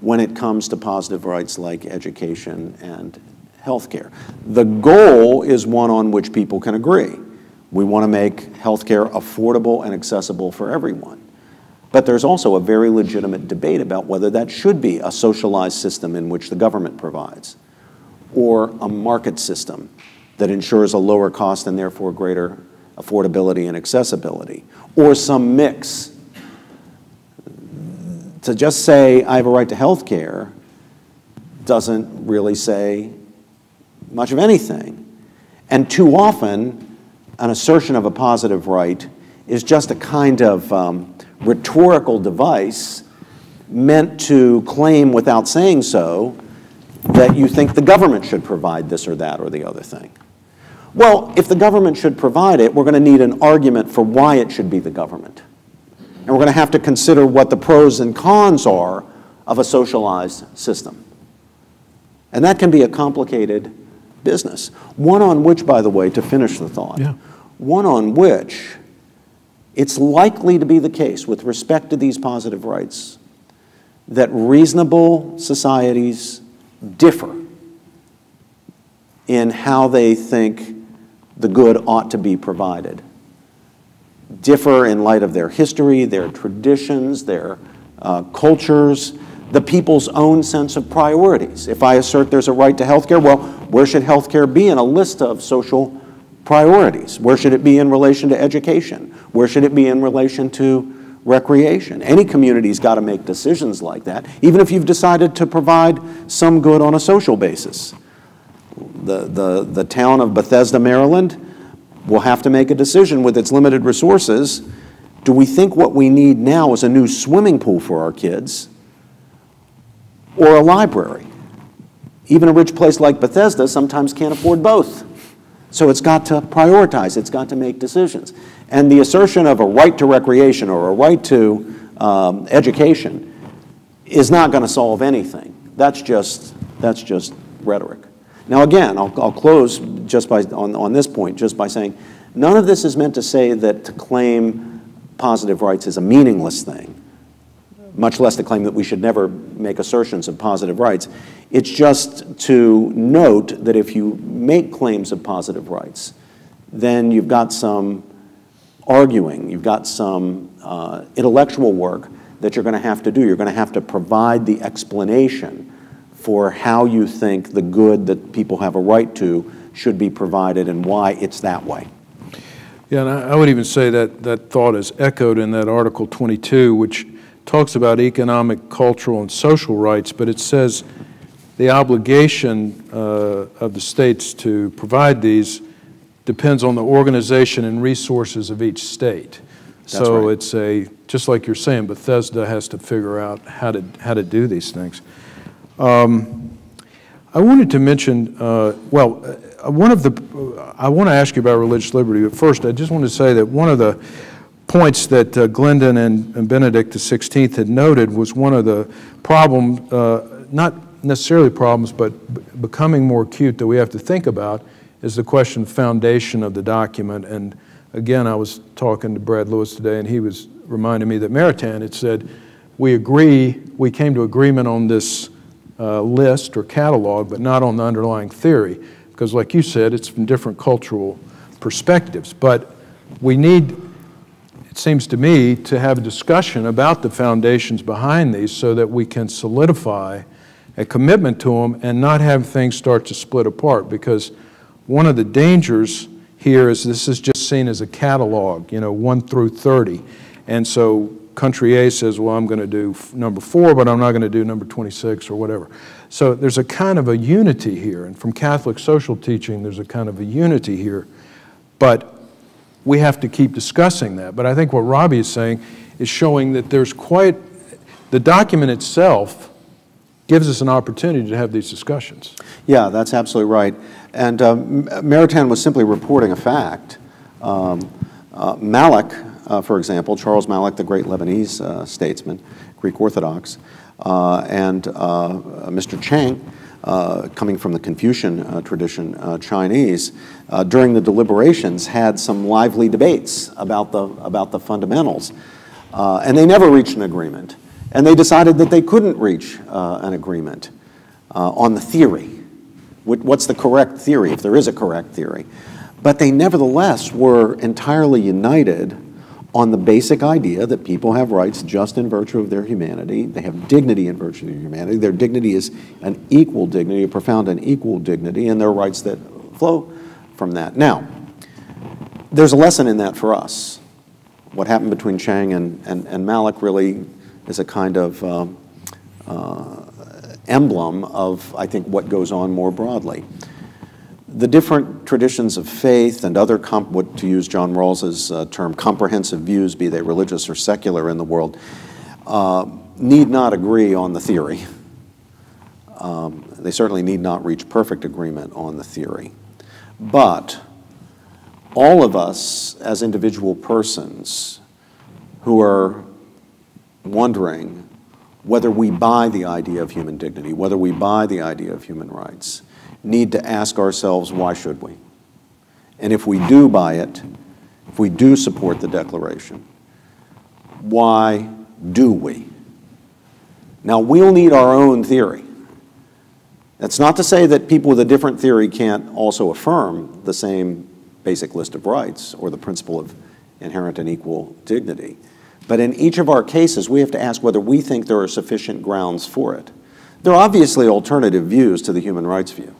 when it comes to positive rights like education and health care. The goal is one on which people can agree. We want to make health care affordable and accessible for everyone. But there's also a very legitimate debate about whether that should be a socialized system in which the government provides or a market system that ensures a lower cost and therefore greater affordability and accessibility, or some mix. To just say, I have a right to health care, doesn't really say much of anything. And too often, an assertion of a positive right is just a kind of um, rhetorical device meant to claim without saying so that you think the government should provide this or that or the other thing. Well, if the government should provide it, we're going to need an argument for why it should be the government. And we're going to have to consider what the pros and cons are of a socialized system. And that can be a complicated business. One on which, by the way, to finish the thought, yeah. one on which it's likely to be the case with respect to these positive rights that reasonable societies differ in how they think the good ought to be provided. Differ in light of their history, their traditions, their uh, cultures, the people's own sense of priorities. If I assert there's a right to health care, well, Where should healthcare be in a list of social priorities? Where should it be in relation to education? Where should it be in relation to recreation? Any community's got to make decisions like that, even if you've decided to provide some good on a social basis. The, the, the town of Bethesda, Maryland will have to make a decision with its limited resources. Do we think what we need now is a new swimming pool for our kids or a library? Even a rich place like Bethesda sometimes can't afford both. So it's got to prioritize, it's got to make decisions. And the assertion of a right to recreation or a right to um, education is not going to solve anything. That's just, that's just rhetoric. Now, again, I'll, I'll close just by, on, on this point just by saying none of this is meant to say that to claim positive rights is a meaningless thing, much less to claim that we should never make assertions of positive rights. It's just to note that if you make claims of positive rights, then you've got some arguing, you've got some uh, intellectual work that you're going to have to do. You're going to have to provide the explanation for how you think the good that people have a right to should be provided and why it's that way. Yeah, and I would even say that that thought is echoed in that Article 22, which talks about economic, cultural, and social rights, but it says the obligation uh, of the states to provide these depends on the organization and resources of each state. So right. it's a, just like you're saying, Bethesda has to figure out how to, how to do these things. Um, I wanted to mention, uh, well, uh, one of the, I want to ask you about religious liberty, but first I just want to say that one of the points that uh, Glendon and, and Benedict XVI had noted was one of the problem, uh, not necessarily problems, but becoming more acute that we have to think about is the question of foundation of the document. And again, I was talking to Brad Lewis today, and he was reminding me that Maritain had said, we agree, we came to agreement on this uh, list or catalog, but not on the underlying theory. Because like you said, it's from different cultural perspectives. But we need, it seems to me, to have a discussion about the foundations behind these so that we can solidify a commitment to them and not have things start to split apart. Because one of the dangers here is this is just seen as a catalog, you know, 1 through 30. And so country A says, well, I'm going to do number four, but I'm not going to do number 26 or whatever. So there's a kind of a unity here. And from Catholic social teaching, there's a kind of a unity here. But we have to keep discussing that. But I think what Robbie is saying is showing that there's quite, the document itself gives us an opportunity to have these discussions. Yeah, that's absolutely right. And um, was simply reporting a fact. Um, uh, Malik, uh, for example, Charles Malik, the great Lebanese uh, statesman, Greek Orthodox, uh, and uh, Mr. Chang, uh, coming from the Confucian uh, tradition, uh, Chinese, uh, during the deliberations had some lively debates about the, about the fundamentals. Uh, and they never reached an agreement. And they decided that they couldn't reach an agreement on the theory. What's the correct theory, if there is a correct theory? But they nevertheless were entirely united on the basic idea that people have rights just in virtue of their humanity. They have dignity in virtue of their humanity. Their dignity is an equal dignity, a profound and equal dignity, and there are rights that flow from that. Now, there's a lesson in that for us. What happened between Chang and, and, and Malik really is a kind of um, uh, emblem of, I think, what goes on more broadly. The different traditions of faith and other, what to use John Rawls's uh, term, comprehensive views, be they religious or secular in the world, uh, need not agree on the theory. Um, they certainly need not reach perfect agreement on the theory. But all of us as individual persons who are wondering whether we buy the idea of human dignity, whether we buy the idea of human rights, need to ask ourselves, why should we? And if we do buy it, if we do support the Declaration, why do we? Now, we'll need our own theory. That's not to say that people with a different theory can't also affirm the same basic list of rights or the principle of inherent and equal dignity. But in each of our cases, we have to ask whether we think there are sufficient grounds for it. There are obviously alternative views to the human rights view.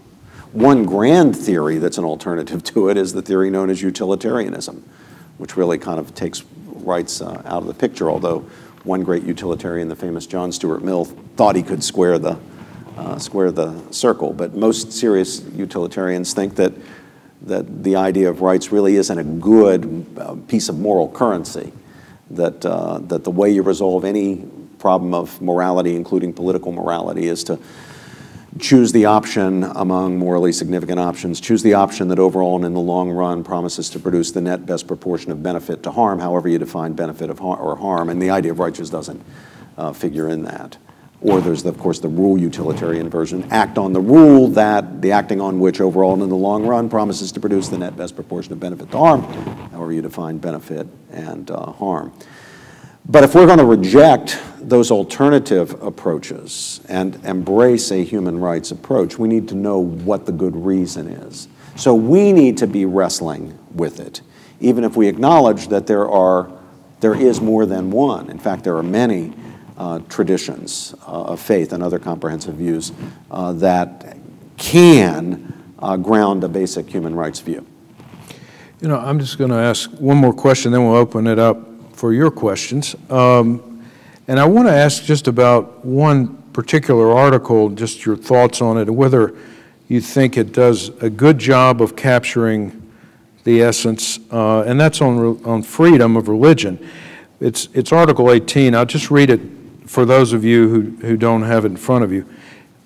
One grand theory that's an alternative to it is the theory known as utilitarianism, which really kind of takes rights uh, out of the picture, although one great utilitarian, the famous John Stuart Mill, thought he could square the, uh, square the circle. But most serious utilitarians think that, that the idea of rights really isn't a good uh, piece of moral currency, that, uh, that the way you resolve any problem of morality, including political morality, is to choose the option among morally significant options, choose the option that overall and in the long run promises to produce the net best proportion of benefit to harm, however you define benefit of har or harm, and the idea of right just doesn't uh, figure in that. Or there's, of course, the rule utilitarian version, act on the rule that the acting on which overall and in the long run promises to produce the net best proportion of benefit to harm, however you define benefit and uh, harm. But if we're going to reject those alternative approaches and embrace a human rights approach, we need to know what the good reason is. So we need to be wrestling with it, even if we acknowledge that there are there is more than one. In fact, there are many uh, traditions uh, of faith and other comprehensive views uh, that can uh, ground a basic human rights view. You know, I'm just going to ask one more question, then we'll open it up for your questions. Um, and I want to ask just about one particular article, just your thoughts on it, whether you think it does a good job of capturing the essence, uh, and that's on, on freedom of religion. It's, it's Article 18. I'll just read it for those of you who, who don't have it in front of you.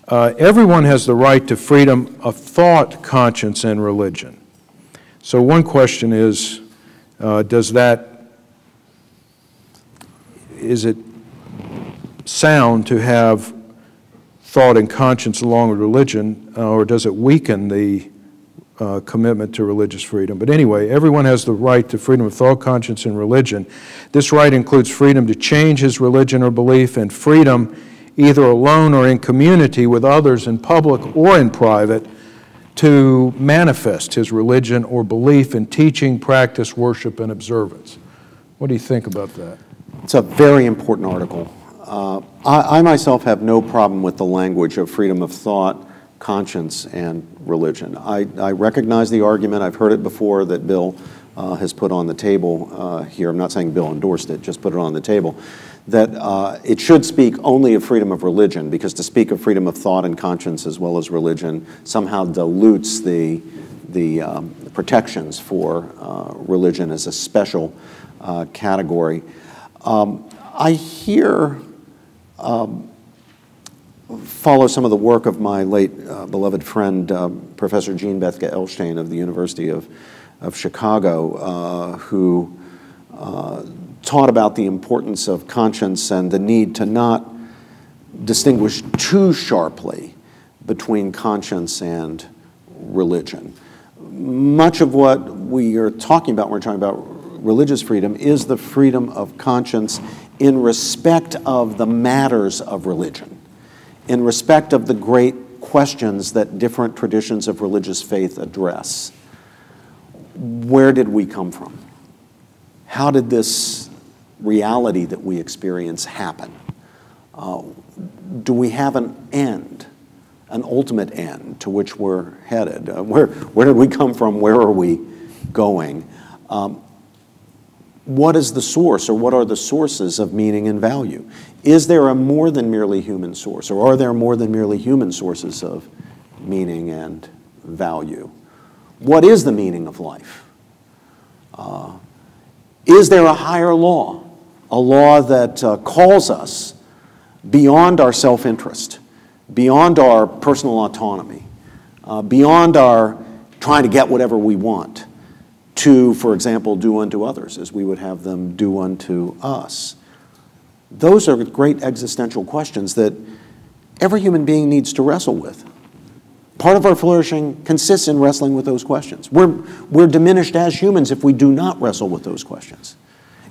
Uh, everyone has the right to freedom of thought, conscience, and religion. So one question is, uh, does that is it sound to have thought and conscience along with religion, uh, or does it weaken the uh, commitment to religious freedom? But anyway, everyone has the right to freedom of thought, conscience, and religion. This right includes freedom to change his religion or belief and freedom either alone or in community with others in public or in private to manifest his religion or belief in teaching, practice, worship, and observance. What do you think about that? It's a very important article. Uh, I, I, myself have no problem with the language of freedom of thought, conscience, and religion. I, I recognize the argument, I've heard it before, that Bill uh, has put on the table uh, here. I'm not saying Bill endorsed it, just put it on the table. That uh, it should speak only of freedom of religion, because to speak of freedom of thought and conscience as well as religion somehow dilutes the, the um, protections for uh, religion as a special uh, category. Um, I here um, follow some of the work of my late uh, beloved friend, uh, Professor Jean Bethke Elshtain of the University of, of Chicago, uh, who uh, taught about the importance of conscience and the need to not distinguish too sharply between conscience and religion. Much of what we are talking about we're talking about religious freedom is the freedom of conscience in respect of the matters of religion, in respect of the great questions that different traditions of religious faith address. Where did we come from? How did this reality that we experience happen? Uh, do we have an end, an ultimate end to which we're headed? Uh, where, where did we come from? Where are we going? Um, what is the source or what are the sources of meaning and value? Is there a more than merely human source or are there more than merely human sources of meaning and value? What is the meaning of life? Uh, is there a higher law, a law that uh, calls us beyond our self interest, beyond our personal autonomy, uh, beyond our trying to get whatever we want? To, for example, do unto others as we would have them do unto us? Those are great existential questions that every human being needs to wrestle with. Part of our flourishing consists in wrestling with those questions. We're, we're diminished as humans if we do not wrestle with those questions.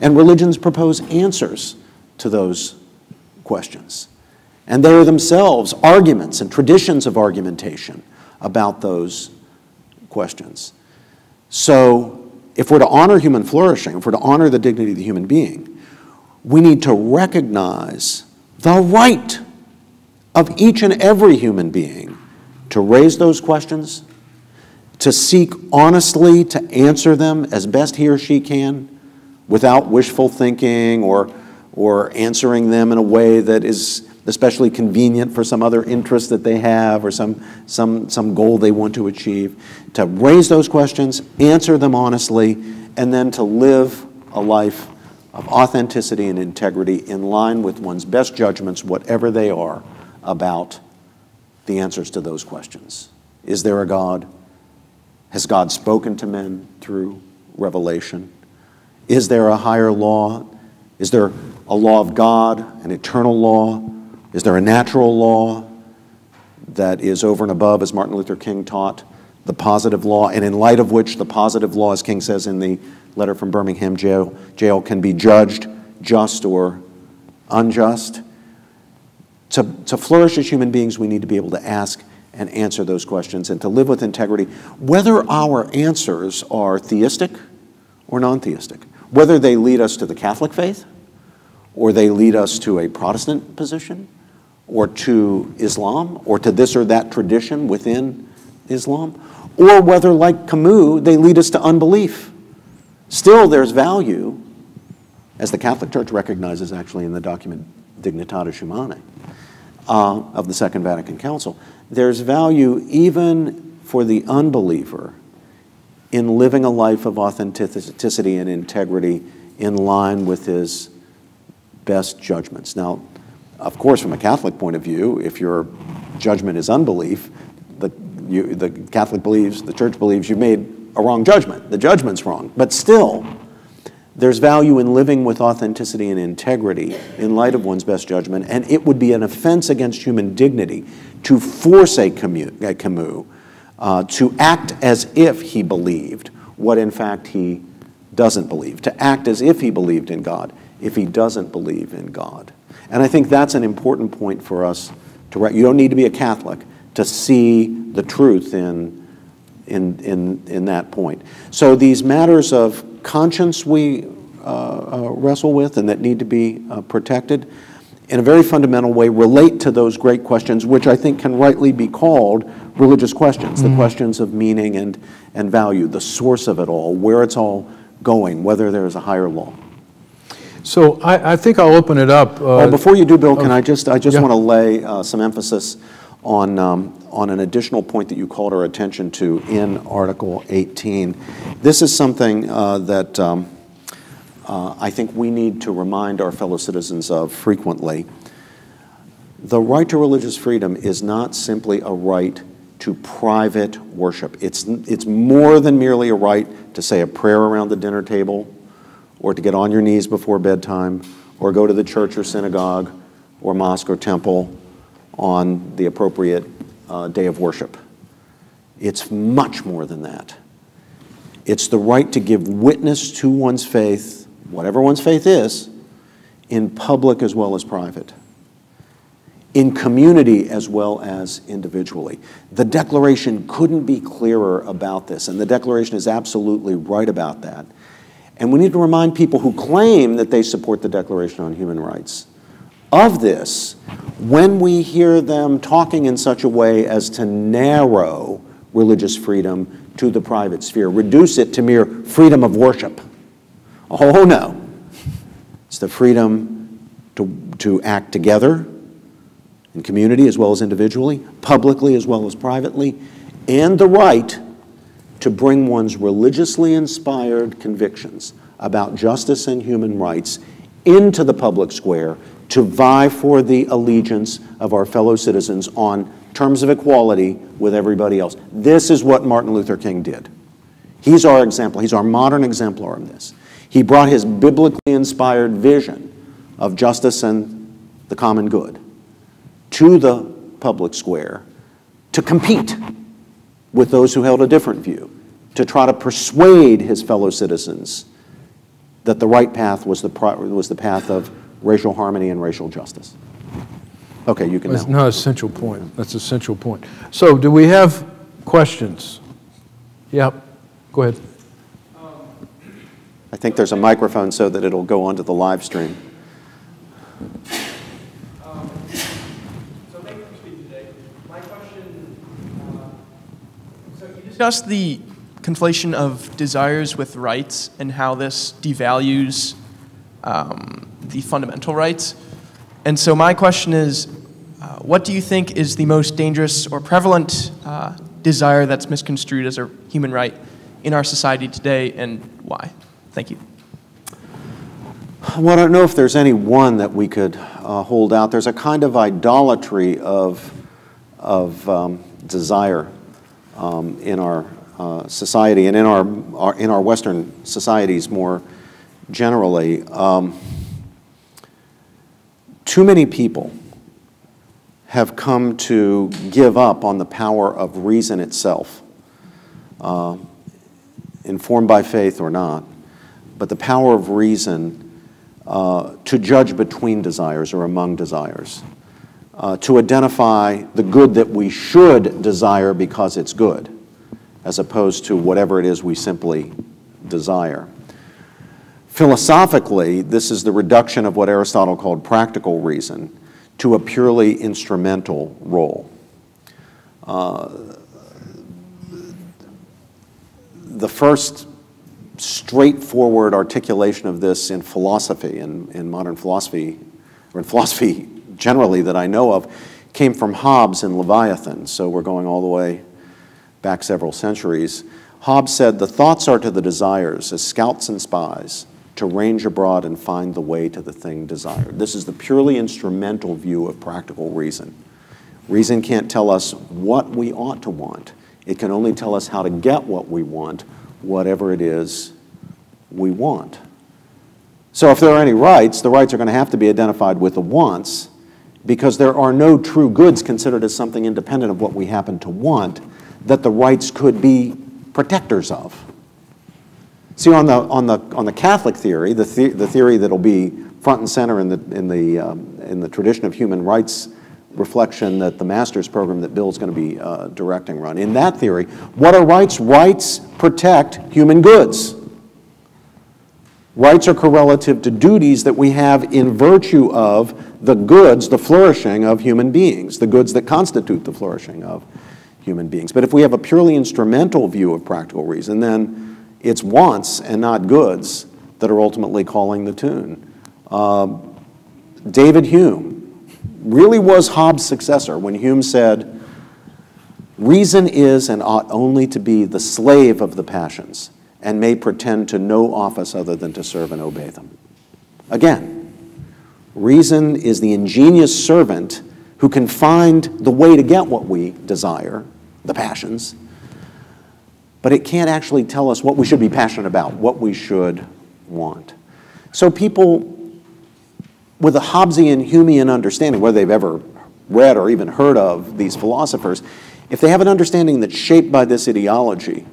And religions propose answers to those questions. And they are themselves arguments and traditions of argumentation about those questions. So, if we're to honor human flourishing, if we're to honor the dignity of the human being, we need to recognize the right of each and every human being to raise those questions to seek honestly to answer them as best he or she can without wishful thinking or, or answering them in a way that is especially convenient for some other interest that they have or some, some, some goal they want to achieve. To raise those questions, answer them honestly, and then to live a life of authenticity and integrity in line with one's best judgments, whatever they are, about the answers to those questions. Is there a God? Has God spoken to men through revelation? Is there a higher law? Is there a law of God, an eternal law? Is there a natural law that is over and above, as Martin Luther King taught, the positive law, and in light of which the positive law, as King says in the letter from Birmingham jail, jail can be judged just or unjust? To, to flourish as human beings, we need to be able to ask and answer those questions and to live with integrity, whether our answers are theistic or non theistic, whether they lead us to the Catholic faith or they lead us to a Protestant position or to Islam or to this or that tradition within Islam, or whether, like Camus, they lead us to unbelief. Still, there's value, as the Catholic Church recognizes actually in the document Dignitatis Humanae uh, of the Second Vatican Council. There's value even for the unbeliever in living a life of authenticity and integrity in line with his best judgments. Now, of course, from a Catholic point of view, if your judgment is unbelief, the, you, the Catholic believes, the church believes you've made a wrong judgment. The judgment's wrong. But still, there's value in living with authenticity and integrity in light of one's best judgment, and it would be an offense against human dignity to force a Camus, a Camus uh, to act as if he believed what in fact he doesn't believe, to act as if he believed in God if he doesn't believe in God. And I think that's an important point for us to write. You don't need to be a Catholic to see the truth in, in, in, in that point. So these matters of conscience we uh, uh, wrestle with and that need to be uh, protected in a very fundamental way relate to those great questions, which I think can rightly be called religious questions, the questions of meaning and, and value, the source of it all, where it's all going, whether there's a higher law. So I, I think I'll open it up. uh, Oh, before you do, Bill, can oh, I just, I just yeah. want to lay uh, some emphasis on, um, on an additional point that you called our attention to in Article 18. This is something uh, that um, uh, I think we need to remind our fellow citizens of frequently. The right to religious freedom is not simply a right to private worship. It's, it's more than merely a right to say a prayer around the dinner table or to get on your knees before bedtime, or go to the church or synagogue or mosque or temple on the appropriate uh, day of worship. It's much more than that. It's the right to give witness to one's faith, whatever one's faith is, in public as well as private, in community as well as individually. The Declaration couldn't be clearer about this, and the Declaration is absolutely right about that. And we need to remind people who claim that they support the Declaration on Human Rights of this when we hear them talking in such a way as to narrow religious freedom to the private sphere, reduce it to mere freedom of worship. Oh, oh no. It's the freedom to, to act together in community as well as individually, publicly as well as privately, and the right to bring one's religiously inspired convictions about justice and human rights into the public square to vie for the allegiance of our fellow citizens on terms of equality with everybody else. This is what Martin Luther King did. He's our example. He's our modern exemplar of this. He brought his biblically inspired vision of justice and the common good to the public square to compete with those who held a different view, to try to persuade his fellow citizens that the right path was the, was the path of racial harmony and racial justice. Okay, you can That's now. not a central point. That's a central point. So do we have questions? Yep, go ahead. I think there's a microphone so that it'll go onto the live stream. Um, So thank you for speaking today. My question, uh, so you just discuss the conflation of desires with rights and how this devalues um, the fundamental rights. And so my question is, uh, what do you think is the most dangerous or prevalent uh, desire that's misconstrued as a human right in our society today, and why? Thank you. Well, I don't know if there's any one that we could uh, hold out. There's a kind of idolatry of, of um, desire um, in our uh, society and in our, our, in our Western societies more generally. Um, too many people have come to give up on the power of reason itself, uh, informed by faith or not, but the power of reason uh, to judge between desires or among desires, uh, to identify the good that we should desire because it's good, as opposed to whatever it is we simply desire. Philosophically, this is the reduction of what Aristotle called practical reason to a purely instrumental role. Uh, the first straightforward articulation of this in philosophy, in, in modern philosophy, or in philosophy generally that I know of, came from Hobbes in Leviathan. So we're going all the way back several centuries. Hobbes said, The thoughts are to the desires as scouts and spies to range abroad and find the way to the thing desired. This is the purely instrumental view of practical reason. Reason can't tell us what we ought to want, it can only tell us how to get what we want, whatever it is we want. So, if there are any rights, the rights are going to have to be identified with the wants because there are no true goods considered as something independent of what we happen to want that the rights could be protectors of. See, on the, on the, on the Catholic theory, the, the, the theory that'll be front and center in the, in, the, um, in the tradition of human rights reflection that the master's program that Bill's going to be uh, directing run. In that theory, what are rights? Rights protect human goods. Rights are correlative to duties that we have in virtue of the goods, the flourishing of human beings, the goods that constitute the flourishing of human beings. But if we have a purely instrumental view of practical reason, then it's wants and not goods that are ultimately calling the tune. Uh, David Hume really was Hobbes' successor when Hume said, Reason is and ought only to be the slave of the passions and may pretend to no office other than to serve and obey them. Again, reason is the ingenious servant who can find the way to get what we desire, the passions, but it can't actually tell us what we should be passionate about, what we should want. So people with a Hobbesian, Humean understanding, whether they've ever read or even heard of these philosophers, if they have an understanding that's shaped by this ideology,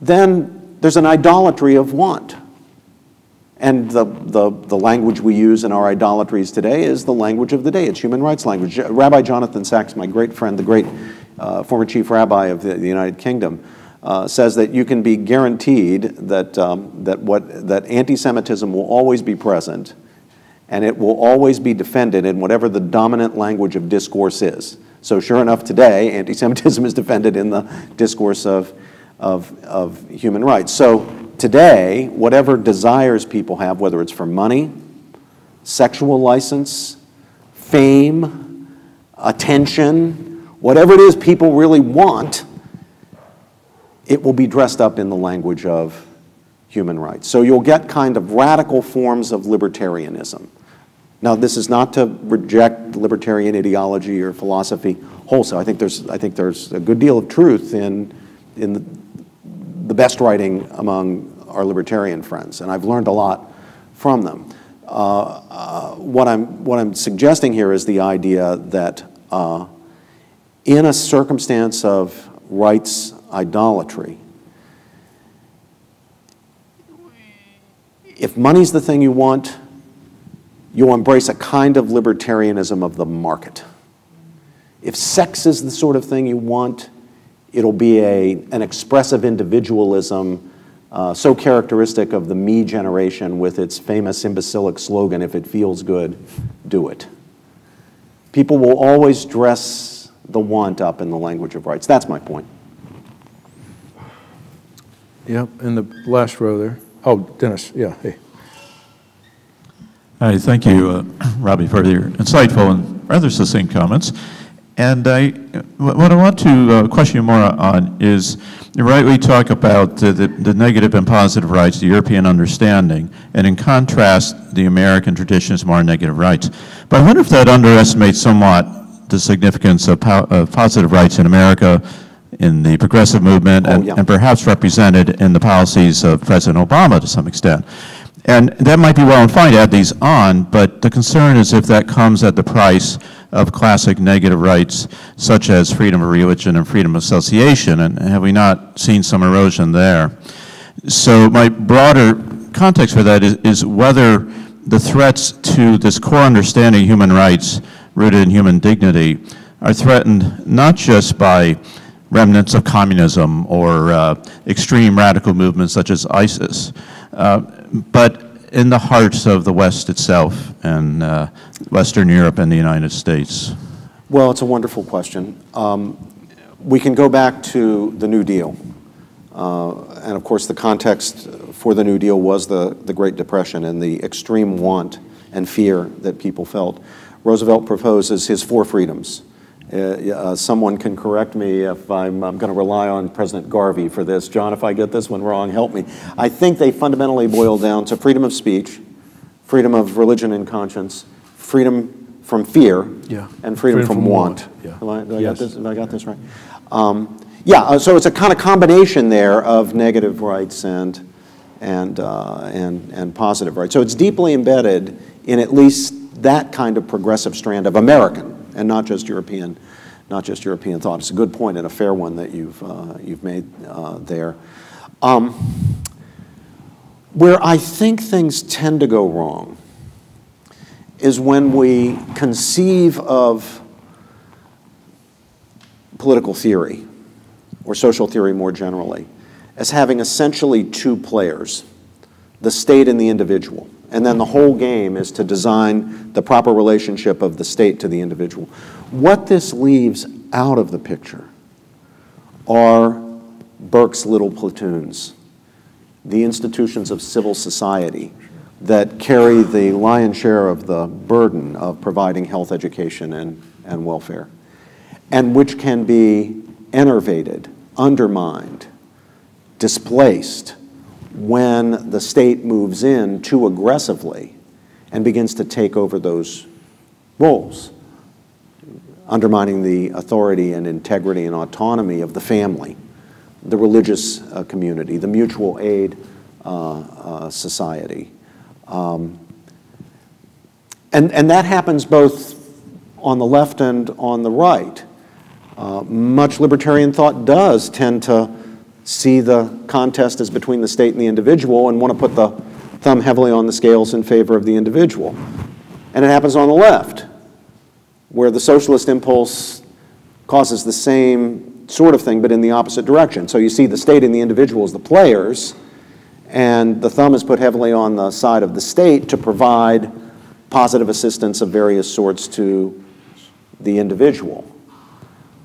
then there's an idolatry of want. And the, the, the language we use in our idolatries today is the language of the day. It's human rights language. Rabbi Jonathan Sacks, my great friend, the great uh, former chief rabbi of the, the United Kingdom, uh, says that you can be guaranteed that, um, that, what, that anti-Semitism will always be present and it will always be defended in whatever the dominant language of discourse is. So sure enough, today, anti-Semitism is defended in the discourse of, of, of human rights. So today, whatever desires people have, whether it's for money, sexual license, fame, attention, whatever it is people really want, it will be dressed up in the language of human rights. So you'll get kind of radical forms of libertarianism. Now, this is not to reject libertarian ideology or philosophy wholesale. I think there's, I think there's a good deal of truth in, in the, the best writing among our libertarian friends, and I've learned a lot from them. Uh, uh, what, I'm, what I'm suggesting here is the idea that uh, in a circumstance of rights idolatry. If money's the thing you want, you'll embrace a kind of libertarianism of the market. If sex is the sort of thing you want, it'll be a, an expressive individualism uh, so characteristic of the me generation with its famous imbecilic slogan, if it feels good, do it. People will always dress the want up in the language of rights. That's my point. Yep, in the last row there. Oh, Dennis, yeah, hey. Hi, thank you, uh, Robbie, for your insightful and rather succinct comments. And I, what I want to uh, question you more on is, right, we talk about the, the, negative and positive rights, the European understanding, and in contrast, the American tradition is more negative rights. But I wonder if that underestimates somewhat the significance of, po- of positive rights in America, in the progressive movement, and, yeah. and perhaps represented in the policies of President Obama to some extent. And that might be well and fine to add these on, but the concern is if that comes at the price of classic negative rights such as freedom of religion and freedom of association, and have we not seen some erosion there? So my broader context for that is, is whether the threats to this core understanding of human rights rooted in human dignity are threatened not just by remnants of communism or uh, extreme radical movements such as ISIS, uh, but in the hearts of the West itself and uh, Western Europe and the United States. Well, it's a wonderful question. Um, we can go back to the New Deal. Uh, and of course, the context for the New Deal was the, the Great Depression and the extreme want and fear that people felt. Roosevelt proposes his four freedoms. Uh, uh, someone can correct me if I'm, I'm going to rely on President Garvey for this. John, if I get this one wrong, help me. I think they fundamentally boil down to freedom of speech, freedom of religion and conscience, freedom from fear, Yeah. and freedom, from, want. yeah. Have I, I Yes. got this, I got this right? Um, yeah, uh, so it's a kind of combination there of negative rights and, and, uh, and, and positive rights. So it's deeply embedded in at least that kind of progressive strand of American and not just European, not just European thought. It's a good point and a fair one that you've, uh, you've made uh, there. Um, where I think things tend to go wrong is when we conceive of political theory or social theory more generally as having essentially two players the state and the individual. And then the whole game is to design the proper relationship of the state to the individual. What this leaves out of the picture are Burke's little platoons, the institutions of civil society that carry the lion's share of the burden of providing health, education, and, and welfare, and which can be enervated, undermined, displaced when the state moves in too aggressively and begins to take over those roles, undermining the authority and integrity and autonomy of the family, the religious uh, community, the mutual aid uh, uh, society. Um, and, and that happens both on the left and on the right. Uh, much libertarian thought does tend to see the contest as between the state and the individual and want to put the thumb heavily on the scales in favor of the individual. And it happens on the left, where the socialist impulse causes the same sort of thing, but in the opposite direction. So you see the state and the individual as the players, and the thumb is put heavily on the side of the state to provide positive assistance of various sorts to the individual.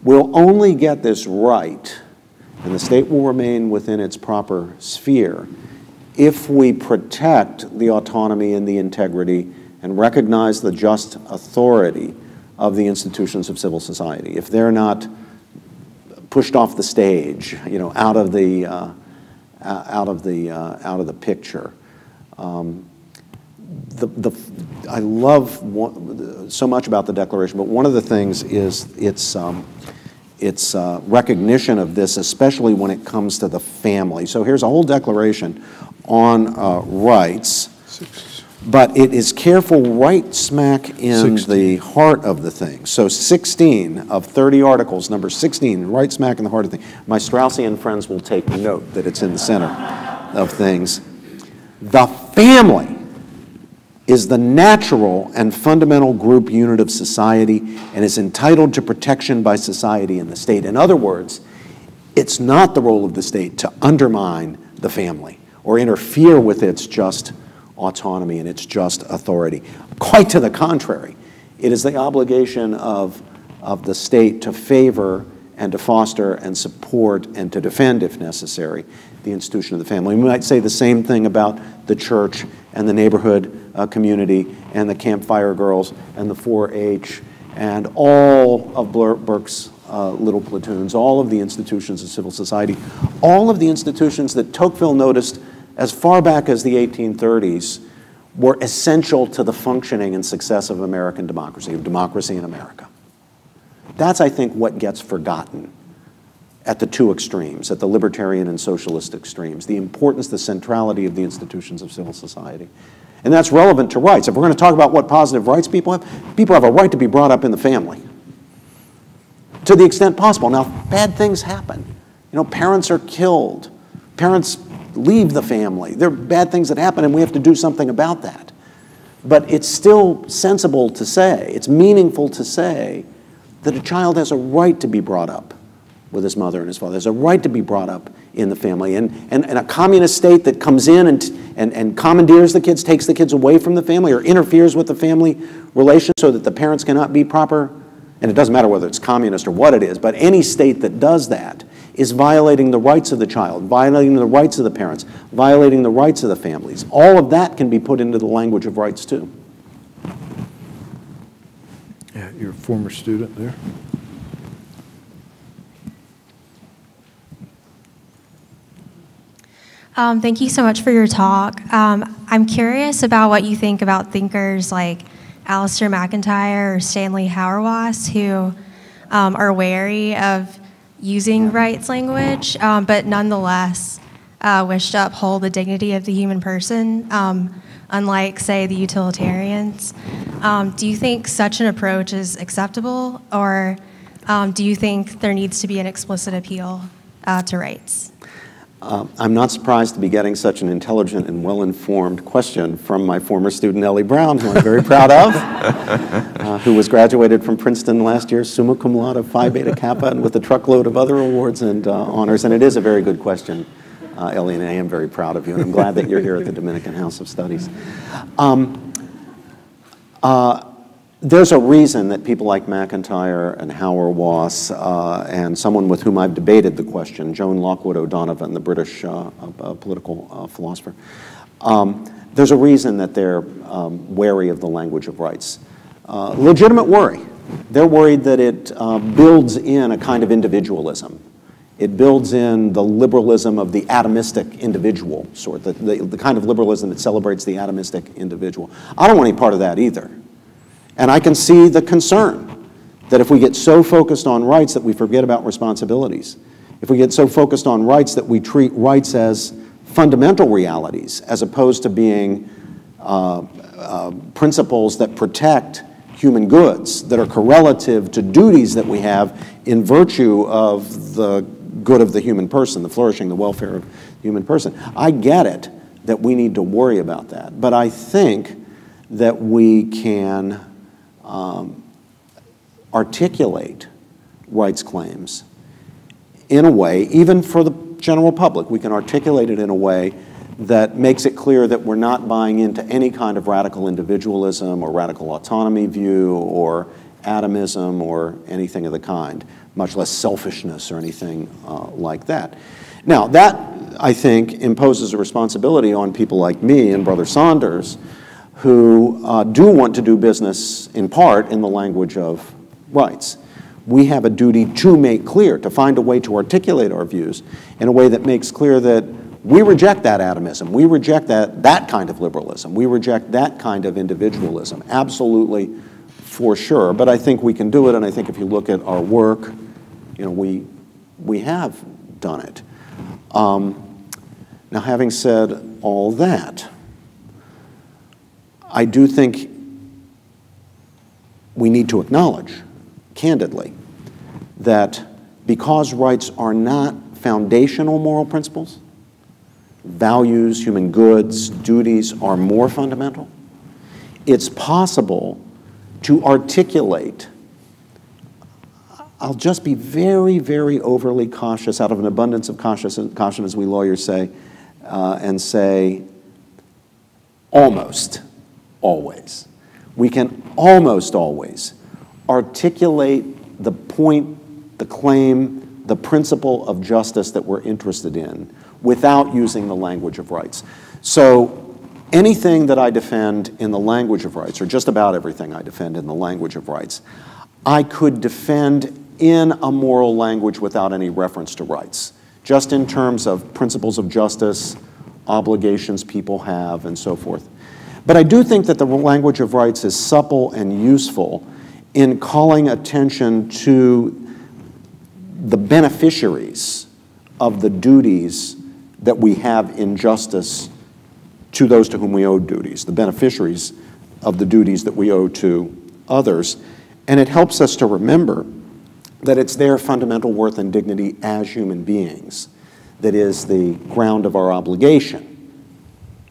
We'll only get this right, and the state will remain within its proper sphere, if we protect the autonomy and the integrity and recognize the just authority of the institutions of civil society. If they're not pushed off the stage, you know, out of the, uh, out of the, uh, out of the picture. Um, the, the, I love one, so much about the Declaration, but one of the things is its, um, its uh, recognition of this, especially when it comes to the family. So here's a whole declaration on uh, rights, but it is careful right smack in the heart of the thing. So 16 of 30 articles, number 16, right smack in the heart of the thing. My Straussian friends will take note that it's in the center of things. The family is the natural and fundamental group unit of society and is entitled to protection by society and the state. In other words, it's not the role of the state to undermine the family or interfere with its just autonomy and its just authority. Quite to the contrary, it is the obligation of, of the state to favor and to foster and support and to defend, if necessary, the institution of the family. We might say the same thing about the church and the neighborhood uh, community and the campfire girls and the 4-H and all of Burke's uh, little platoons, all of the institutions of civil society, all of the institutions that Tocqueville noticed as far back as the 1830s were essential to the functioning and success of American democracy, of democracy in America. That's, I think, what gets forgotten at the two extremes, at the libertarian and socialist extremes, the importance, the centrality of the institutions of civil society. And that's relevant to rights. If we're going to talk about what positive rights people have, people have a right to be brought up in the family to the extent possible. Now, bad things happen. You know, parents are killed. Parents leave the family. There are bad things that happen, and we have to do something about that. But it's still sensible to say, it's meaningful to say, that a child has a right to be brought up with his mother and his father. There's a right to be brought up in the family. And, and, and a communist state that comes in and, and, and commandeers the kids, takes the kids away from the family, or interferes with the family relation so that the parents cannot be proper, and it doesn't matter whether it's communist or what it is, but any state that does that is violating the rights of the child, violating the rights of the parents, violating the rights of the families. All of that can be put into the language of rights too. Yeah, you're a former student there. Um, thank you so much for your talk. Um, I'm curious about what you think about thinkers like Alasdair MacIntyre or Stanley Hauerwas who um, are wary of using rights language, um, but nonetheless uh, wish to uphold the dignity of the human person, um, unlike, say, the utilitarians. Um, do you think such an approach is acceptable, or um, do you think there needs to be an explicit appeal uh, to rights? Uh, I'm not surprised to be getting such an intelligent and well-informed question from my former student Ellie Brown, who I'm very proud of, uh, who was graduated from Princeton last year, summa cum laude, Phi Beta Kappa, and with a truckload of other awards and uh, honors. And it is a very good question, uh, Ellie, and I am very proud of you, and I'm glad that you're here at the Dominican House of Studies. Um, uh, there's a reason that people like MacIntyre and Hauerwas uh, and someone with whom I've debated the question, Joan Lockwood O'Donovan, the British uh, uh, political uh, philosopher, um, there's a reason that they're um, wary of the language of rights. Uh, legitimate worry. They're worried that it uh, builds in a kind of individualism. It builds in the liberalism of the atomistic individual sort, the, the, the kind of liberalism that celebrates the atomistic individual. I don't want any part of that either. And I can see the concern that if we get so focused on rights that we forget about responsibilities, if we get so focused on rights that we treat rights as fundamental realities as opposed to being uh, uh, principles that protect human goods, that are correlative to duties that we have in virtue of the good of the human person, the flourishing, the welfare of the human person. I get it that we need to worry about that, but I think that we can um, articulate rights claims in a way, even for the general public, we can articulate it in a way that makes it clear that we're not buying into any kind of radical individualism or radical autonomy view or atomism or anything of the kind, much less selfishness or anything uh, like that. Now, that, I think, imposes a responsibility on people like me and Brother Saunders who uh, do want to do business in part in the language of rights. We have a duty to make clear, to find a way to articulate our views in a way that makes clear that we reject that atomism. We reject that, that kind of liberalism. We reject that kind of individualism, absolutely for sure. But I think we can do it, and I think if you look at our work, you know, we, we have done it. Um, now, having said all that, I do think we need to acknowledge, candidly, that because rights are not foundational moral principles, values, human goods, duties are more fundamental, it's possible to articulate. I'll just be very, very overly cautious out of an abundance of caution, as we lawyers say, uh, and say almost always. We can almost always articulate the point, the claim, the principle of justice that we're interested in without using the language of rights. So anything that I defend in the language of rights, or just about everything I defend in the language of rights, I could defend in a moral language without any reference to rights, just in terms of principles of justice, obligations people have, and so forth. But I do think that the language of rights is supple and useful in calling attention to the beneficiaries of the duties that we have in justice to those to whom we owe duties, the beneficiaries of the duties that we owe to others. And it helps us to remember that it's their fundamental worth and dignity as human beings that is the ground of our obligation,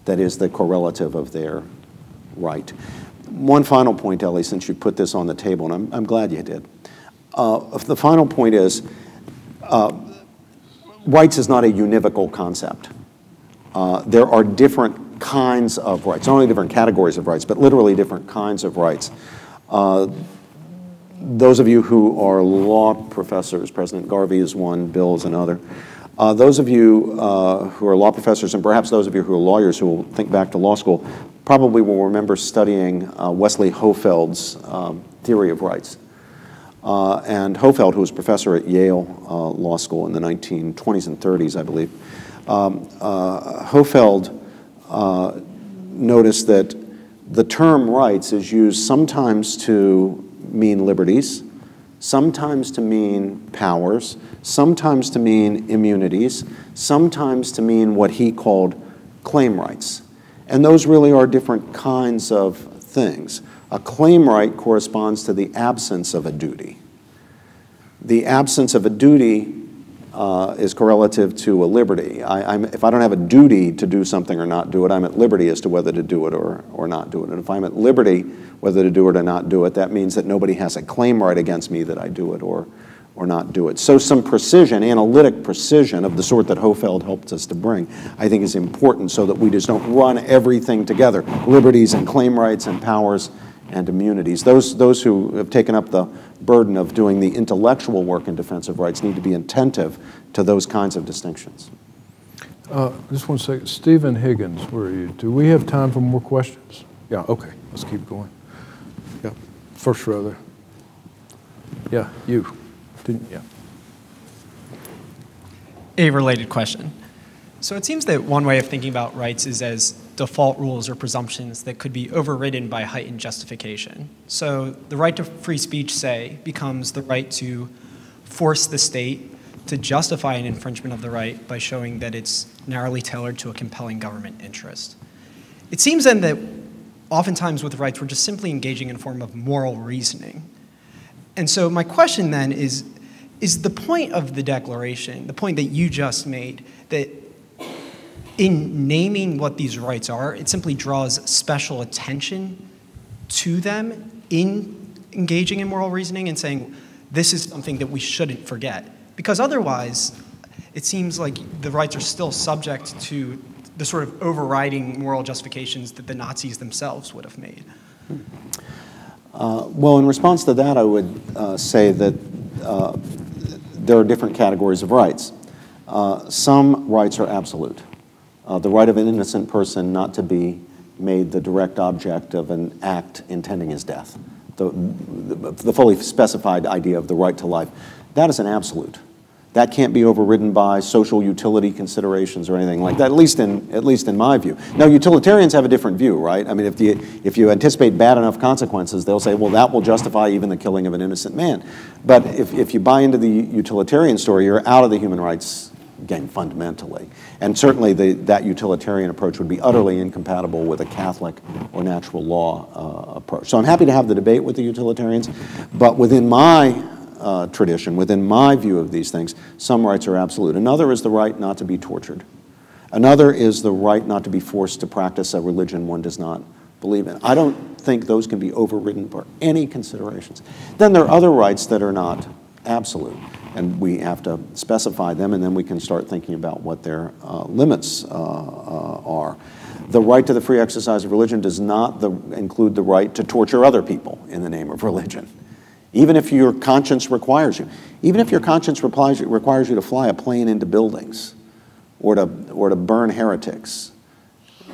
that is the correlative of their right. One final point, Ellie, since you put this on the table, and I'm, I'm glad you did. Uh, the final point is uh, rights is not a univocal concept. Uh, there are different kinds of rights, not only different categories of rights, but literally different kinds of rights. Uh, those of you who are law professors, President Garvey is one, Bill is another. Uh, those of you uh, who are law professors, and perhaps those of you who are lawyers who will think back to law school, probably will remember studying uh, Wesley Hohfeld's um, theory of rights. Uh, and Hohfeld, who was professor at Yale uh, Law School in the 1920s and 30s, I believe, um, uh, Hohfeld noticed that the term rights is used sometimes to mean liberties, sometimes to mean powers, sometimes to mean immunities, sometimes to mean what he called claim rights. And those really are different kinds of things. A claim right corresponds to the absence of a duty. The absence of a duty uh, is correlative to a liberty. I, if I don't have a duty to do something or not do it, I'm at liberty as to whether to do it or, or not do it. And if I'm at liberty whether to do it or not do it, that means that nobody has a claim right against me that I do it or, or not do it. So some precision, analytic precision of the sort that Hohfeld helped us to bring, I think is important so that we just don't run everything together, liberties and claim rights and powers and immunities. Those, those who have taken up the burden of doing the intellectual work in defense of rights need to be attentive to those kinds of distinctions. Uh, just one second. Stephen Higgins, where are you? Do we have time for more questions? Yeah, okay. Let's keep going. Yeah, first row there. Yeah, you. Didn't, yeah. A related question. So it seems that one way of thinking about rights is as default rules or presumptions that could be overridden by heightened justification. So the right to free speech, say, becomes the right to force the state to justify an infringement of the right by showing that it's narrowly tailored to a compelling government interest. It seems then that oftentimes with rights, we're just simply engaging in a form of moral reasoning. And so my question then is, is the point of the declaration, the point that you just made, that in naming what these rights are, it simply draws special attention to them in engaging in moral reasoning and saying, this is something that we shouldn't forget. Because otherwise, it seems like the rights are still subject to the sort of overriding moral justifications that the Nazis themselves would have made. Uh, well, in response to that, I would uh, say that uh, there are different categories of rights. Uh, some rights are absolute uh, the right of an innocent person not to be made the direct object of an act intending his death. The, the, the, fully specified idea of the right to life. That is an absolute. That can't be overridden by social utility considerations or anything like that, at least in, at least in my view. Now, utilitarians have a different view, right? I mean, if you, if you anticipate bad enough consequences, they'll say, well, that will justify even the killing of an innocent man. But if, if you buy into the utilitarian story, you're out of the human rights game fundamentally. And certainly the, that utilitarian approach would be utterly incompatible with a Catholic or natural law uh, approach. So I'm happy to have the debate with the utilitarians, but within my uh, tradition, within my view of these things, some rights are absolute. Another is the right not to be tortured. Another is the right not to be forced to practice a religion one does not believe in. I don't think those can be overridden for any considerations. Then there are other rights that are not absolute and we have to specify them, and then we can start thinking about what their uh, limits uh, uh, are. The right to the free exercise of religion does not the, include the right to torture other people in the name of religion, even if your conscience requires you. Even if your conscience requires, requires you to fly a plane into buildings, or to, or to burn heretics.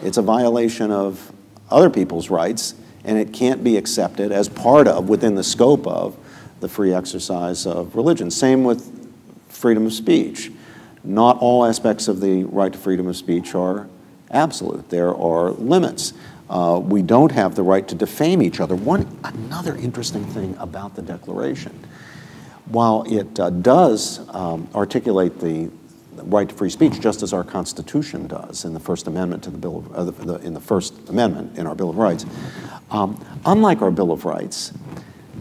It's a violation of other people's rights, and it can't be accepted as part of, within the scope of, the free exercise of religion. Same with freedom of speech. Not all aspects of the right to freedom of speech are absolute. There are limits. Uh, we don't have the right to defame each other. One another interesting thing about the Declaration, while it uh, does um, articulate the right to free speech, just as our Constitution does in the First Amendment to the Bill of, uh, the, in the First Amendment in our Bill of Rights. Um, unlike our Bill of Rights,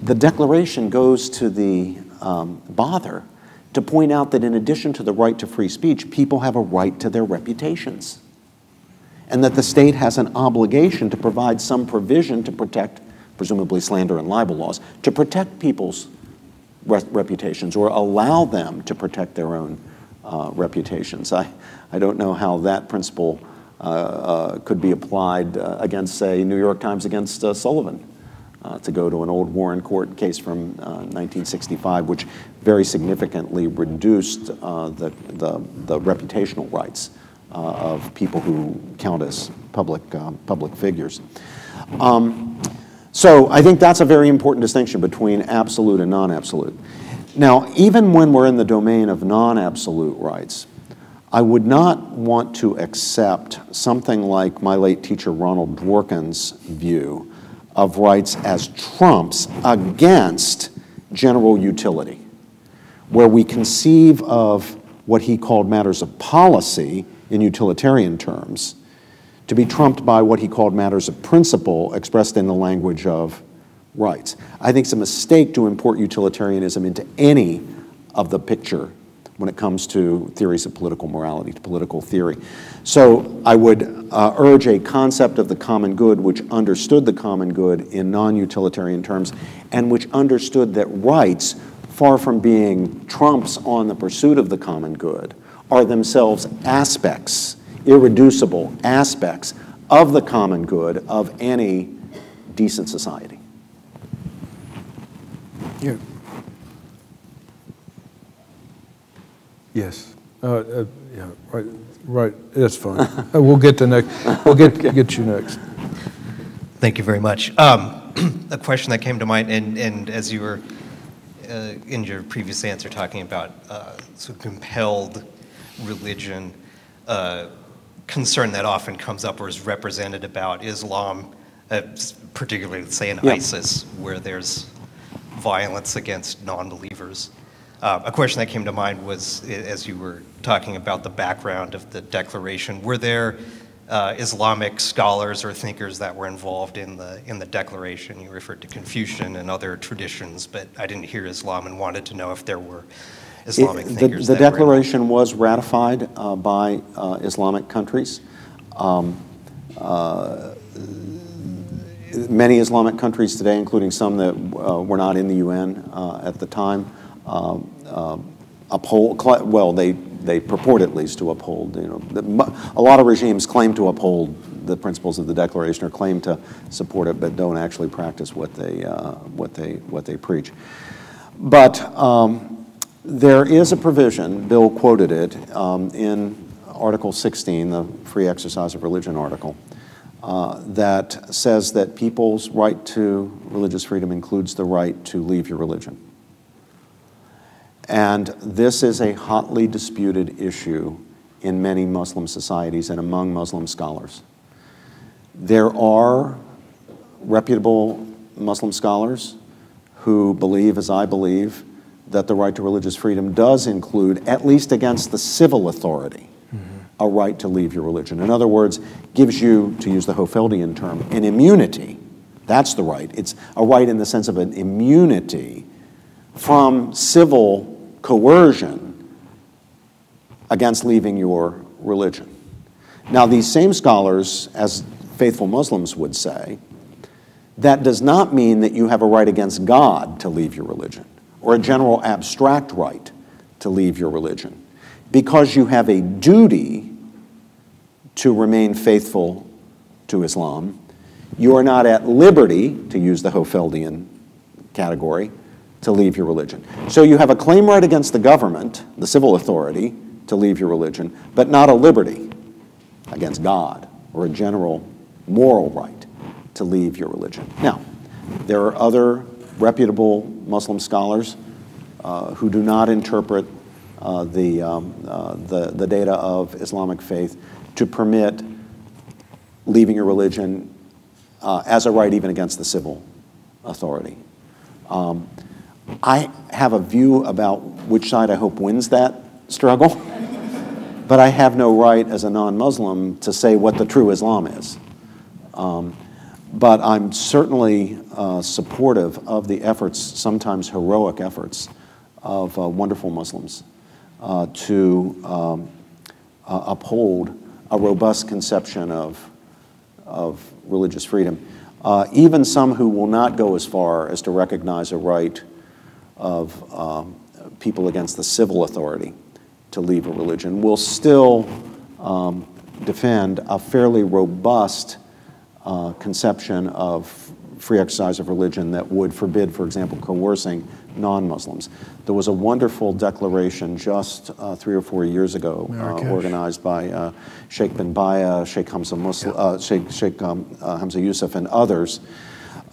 the Declaration goes to the um, bother to point out that in addition to the right to free speech, people have a right to their reputations. And that the state has an obligation to provide some provision to protect, presumably slander and libel laws, to protect people's reputations or allow them to protect their own uh, reputations. I, I don't know how that principle uh, uh, could be applied uh, against, say, New York Times against uh, Sullivan. Uh, to go to an old Warren Court case from 1965, which very significantly reduced the, the, the, reputational rights of people who count as public, public figures. Um, so I think that's a very important distinction between absolute and non-absolute. Now, even when we're in the domain of non-absolute rights, I would not want to accept something like my late teacher Ronald Dworkin's view of rights as trumps against general utility, where we conceive of what he called matters of policy in utilitarian terms to be trumped by what he called matters of principle expressed in the language of rights. I think it's a mistake to import utilitarianism into any of the picture when it comes to theories of political morality, to political theory. So I would uh, urge a concept of the common good which understood the common good in non-utilitarian terms and which understood that rights, far from being trumps on the pursuit of the common good, are themselves aspects, irreducible aspects of the common good of any decent society. Yeah. Yes. Uh, uh, yeah. Right. Right. That's fine. Uh, we'll get the next. We'll get get you next. Thank you very much. Um, a question that came to mind, and, and as you were uh, in your previous answer talking about uh, sort of compelled religion, uh, concern that often comes up or is represented about Islam, particularly, say, in yeah. ISIS, where there's violence against non-believers. Uh, a question that came to mind was, as you were talking about the background of the Declaration, were there uh, Islamic scholars or thinkers that were involved in the in the Declaration? You referred to Confucian and other traditions, but I didn't hear Islam and wanted to know if there were Islamic it, thinkers. The, the Declaration was ratified uh, by uh, Islamic countries. Um, uh, many Islamic countries today, including some that uh, were not in the UN uh, at the time, uphold, well, they, they purport at least to uphold, you know, the, a lot of regimes claim to uphold the principles of the Declaration or claim to support it, but don't actually practice what they, uh, what they, what they preach. But um, there is a provision, Bill quoted it, um, in Article 16, the Free Exercise of Religion article, uh, that says that people's right to religious freedom includes the right to leave your religion. And this is a hotly disputed issue in many Muslim societies and among Muslim scholars. There are reputable Muslim scholars who believe, as I believe, that the right to religious freedom does include, at least against the civil authority, a right to leave your religion. In other words, gives you, to use the Hohfeldian term, an immunity. That's the right. It's a right in the sense of an immunity from civil coercion against leaving your religion. Now, these same scholars, as faithful Muslims would say, that does not mean that you have a right against God to leave your religion or a general abstract right to leave your religion because you have a duty to remain faithful to Islam. You are not at liberty, to use the Hohfeldian category, to leave your religion. So you have a claim right against the government, the civil authority, to leave your religion, but not a liberty against God or a general moral right to leave your religion. Now, there are other reputable Muslim scholars uh, who do not interpret uh, the, um, uh, the, the data of Islamic faith to permit leaving your religion uh, as a right even against the civil authority. Um, I have a view about which side I hope wins that struggle, but I have no right as a non Muslim to say what the true Islam is. Um, but I'm certainly uh, supportive of the efforts, sometimes heroic efforts, of uh, wonderful Muslims uh, to um, uh, uphold a robust conception of, of religious freedom. Uh, even some who will not go as far as to recognize a right of um, people against the civil authority to leave a religion will still um, defend a fairly robust uh, conception of free exercise of religion that would forbid, for example, coercing non Muslims. There was a wonderful declaration just uh, three or four years ago uh, organized by uh, Sheikh bin Bayyah, Sheikh Hamza, Muslim, uh, Sheikh, Sheikh um, uh, Hamza Yusuf, and others.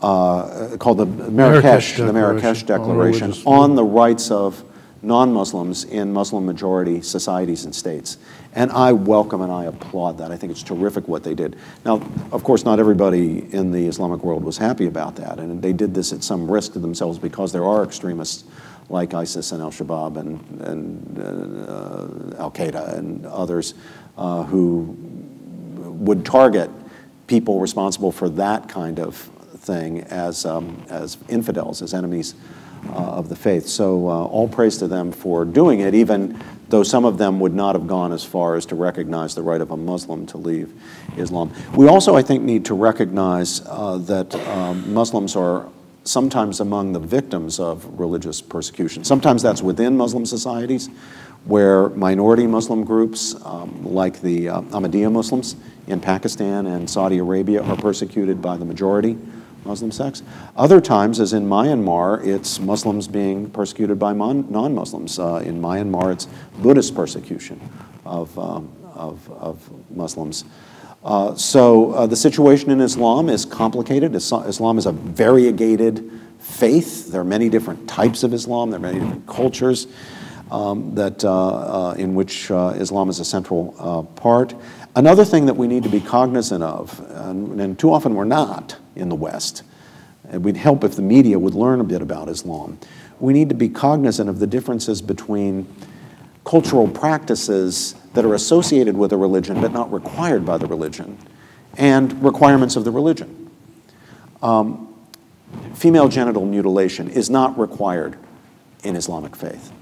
Uh, called the Marrakesh, Marrakesh the Marrakesh Declaration on on the rights of non-Muslims in Muslim-majority societies and states. And I welcome and I applaud that. I think it's terrific what they did. Now, of course, not everybody in the Islamic world was happy about that, and they did this at some risk to themselves because there are extremists like ISIS and Al-Shabaab and, and uh, Al-Qaeda and others uh, who would target people responsible for that kind of thing as, um, as infidels, as enemies uh, of the faith. So uh, all praise to them for doing it, even though some of them would not have gone as far as to recognize the right of a Muslim to leave Islam. We also, I think, need to recognize uh, that um, Muslims are sometimes among the victims of religious persecution. Sometimes that's within Muslim societies, where minority Muslim groups, um, like the uh, Ahmadiyya Muslims in Pakistan and Saudi Arabia, are persecuted by the majority Muslim sects. Other times, as in Myanmar, it's Muslims being persecuted by non Muslims. Uh, in Myanmar, it's Buddhist persecution of, um, of, of, Muslims. Uh, so uh, the situation in Islam is complicated. Islam is a variegated faith. There are many different types of Islam, there are many different cultures. Um, that, uh, uh, in which uh, Islam is a central part. Another thing that we need to be cognizant of, and, and too often we're not, in the West. It would help if the media would learn a bit about Islam. We need to be cognizant of the differences between cultural practices that are associated with a religion but not required by the religion and requirements of the religion. Um, female genital mutilation is not required in Islamic faith.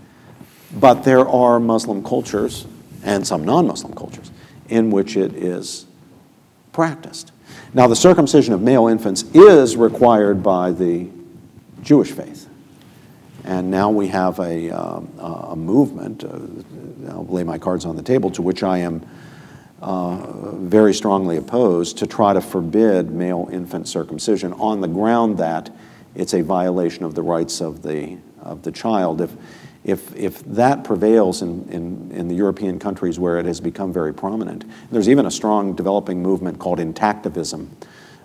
But there are Muslim cultures and some non Muslim cultures in which it is practiced. Now, the circumcision of male infants is required by the Jewish faith. And now we have a, uh, a movement, uh, I'll lay my cards on the table, to which I am uh, very strongly opposed to try to forbid male infant circumcision on the ground that it's a violation of the rights of the, of the child. If, if, if that prevails in, in, in, the European countries where it has become very prominent, there's even a strong developing movement called intactivism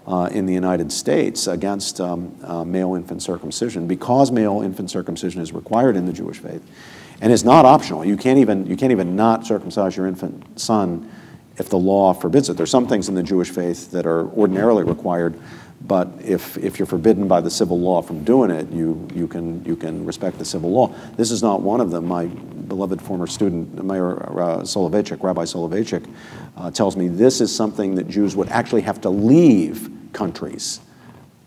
uh, in the United States against um, uh, male infant circumcision because male infant circumcision is required in the Jewish faith and is not optional. You can't even, you can't even not circumcise your infant son if the law forbids it. There's some things in the Jewish faith that are ordinarily required but if, if you're forbidden by the civil law from doing it, you, you, can, you can respect the civil law. This is not one of them. My beloved former student, Meir uh, Soloveichik, Rabbi Soloveichik, uh, tells me this is something that Jews would actually have to leave countries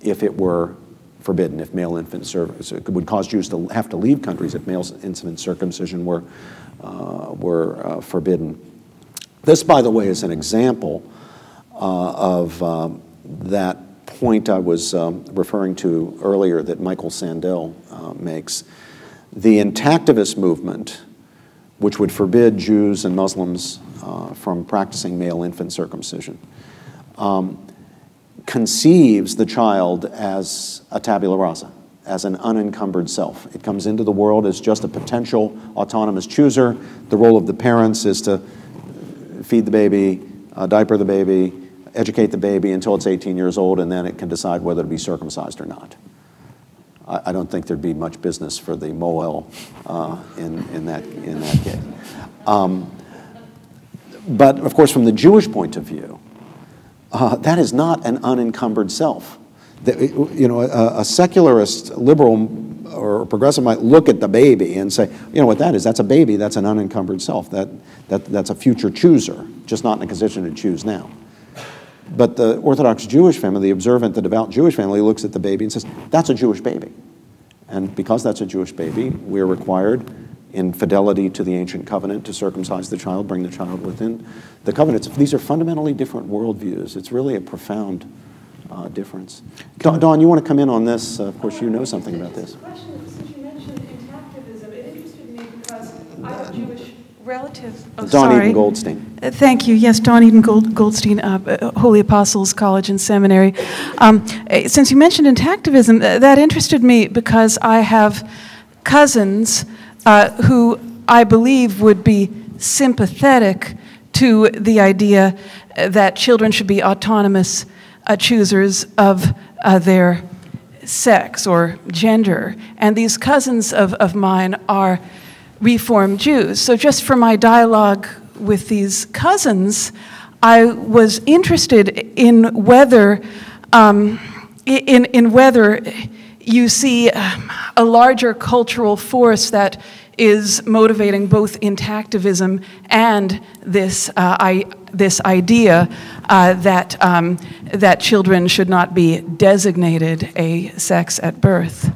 if it were forbidden, if male infant service, it would cause Jews to have to leave countries if male infant circumcision were, uh, were uh, forbidden. This, by the way, is an example uh, of um, that point I was um, referring to earlier that Michael Sandel uh, makes. The intactivist movement, which would forbid Jews and Muslims uh, from practicing male infant circumcision, um, conceives the child as a tabula rasa, as an unencumbered self. It comes into the world as just a potential autonomous chooser. The role of the parents is to feed the baby, uh, diaper the baby, educate the baby until it's 18 years old, and then it can decide whether to be circumcised or not. I, I don't think there'd be much business for the Mohel uh, in, in, that, in that case. Um, but of course, from the Jewish point of view, uh, that is not an unencumbered self. You know, a, a, secularist, liberal, or progressive might look at the baby and say, you know what that is? That's a baby. That's an unencumbered self. That, that, that's a future chooser, just not in a position to choose now. But the Orthodox Jewish family, the observant, the devout Jewish family, looks at the baby and says, that's a Jewish baby. And because that's a Jewish baby, we're required in fidelity to the ancient covenant to circumcise the child, bring the child within the covenants. These are fundamentally different worldviews. It's really a profound uh, difference. Don, Dawn, you want to come in on this? Uh, of course, you know something about this. Question, since you mentioned intactivism, it interested me because I have Jewish relatives. Oh, Dawn sorry. Eden Goldstein. Uh, thank you. Yes, Dawn Eden Gold, Goldstein, uh, uh Holy Apostles College and Seminary. Um, uh, since you mentioned intactivism, that interested me because I have cousins who I believe would be sympathetic to the idea that children should be autonomous uh, choosers of uh, their sex or gender. And these cousins of, of mine are Reformed Jews. So, just from my dialogue with these cousins, I was interested in whether, um, in, in whether you see um, a larger cultural force that is motivating both intactivism and this, uh, I, this idea uh, that, um, that children should not be designated a sex at birth.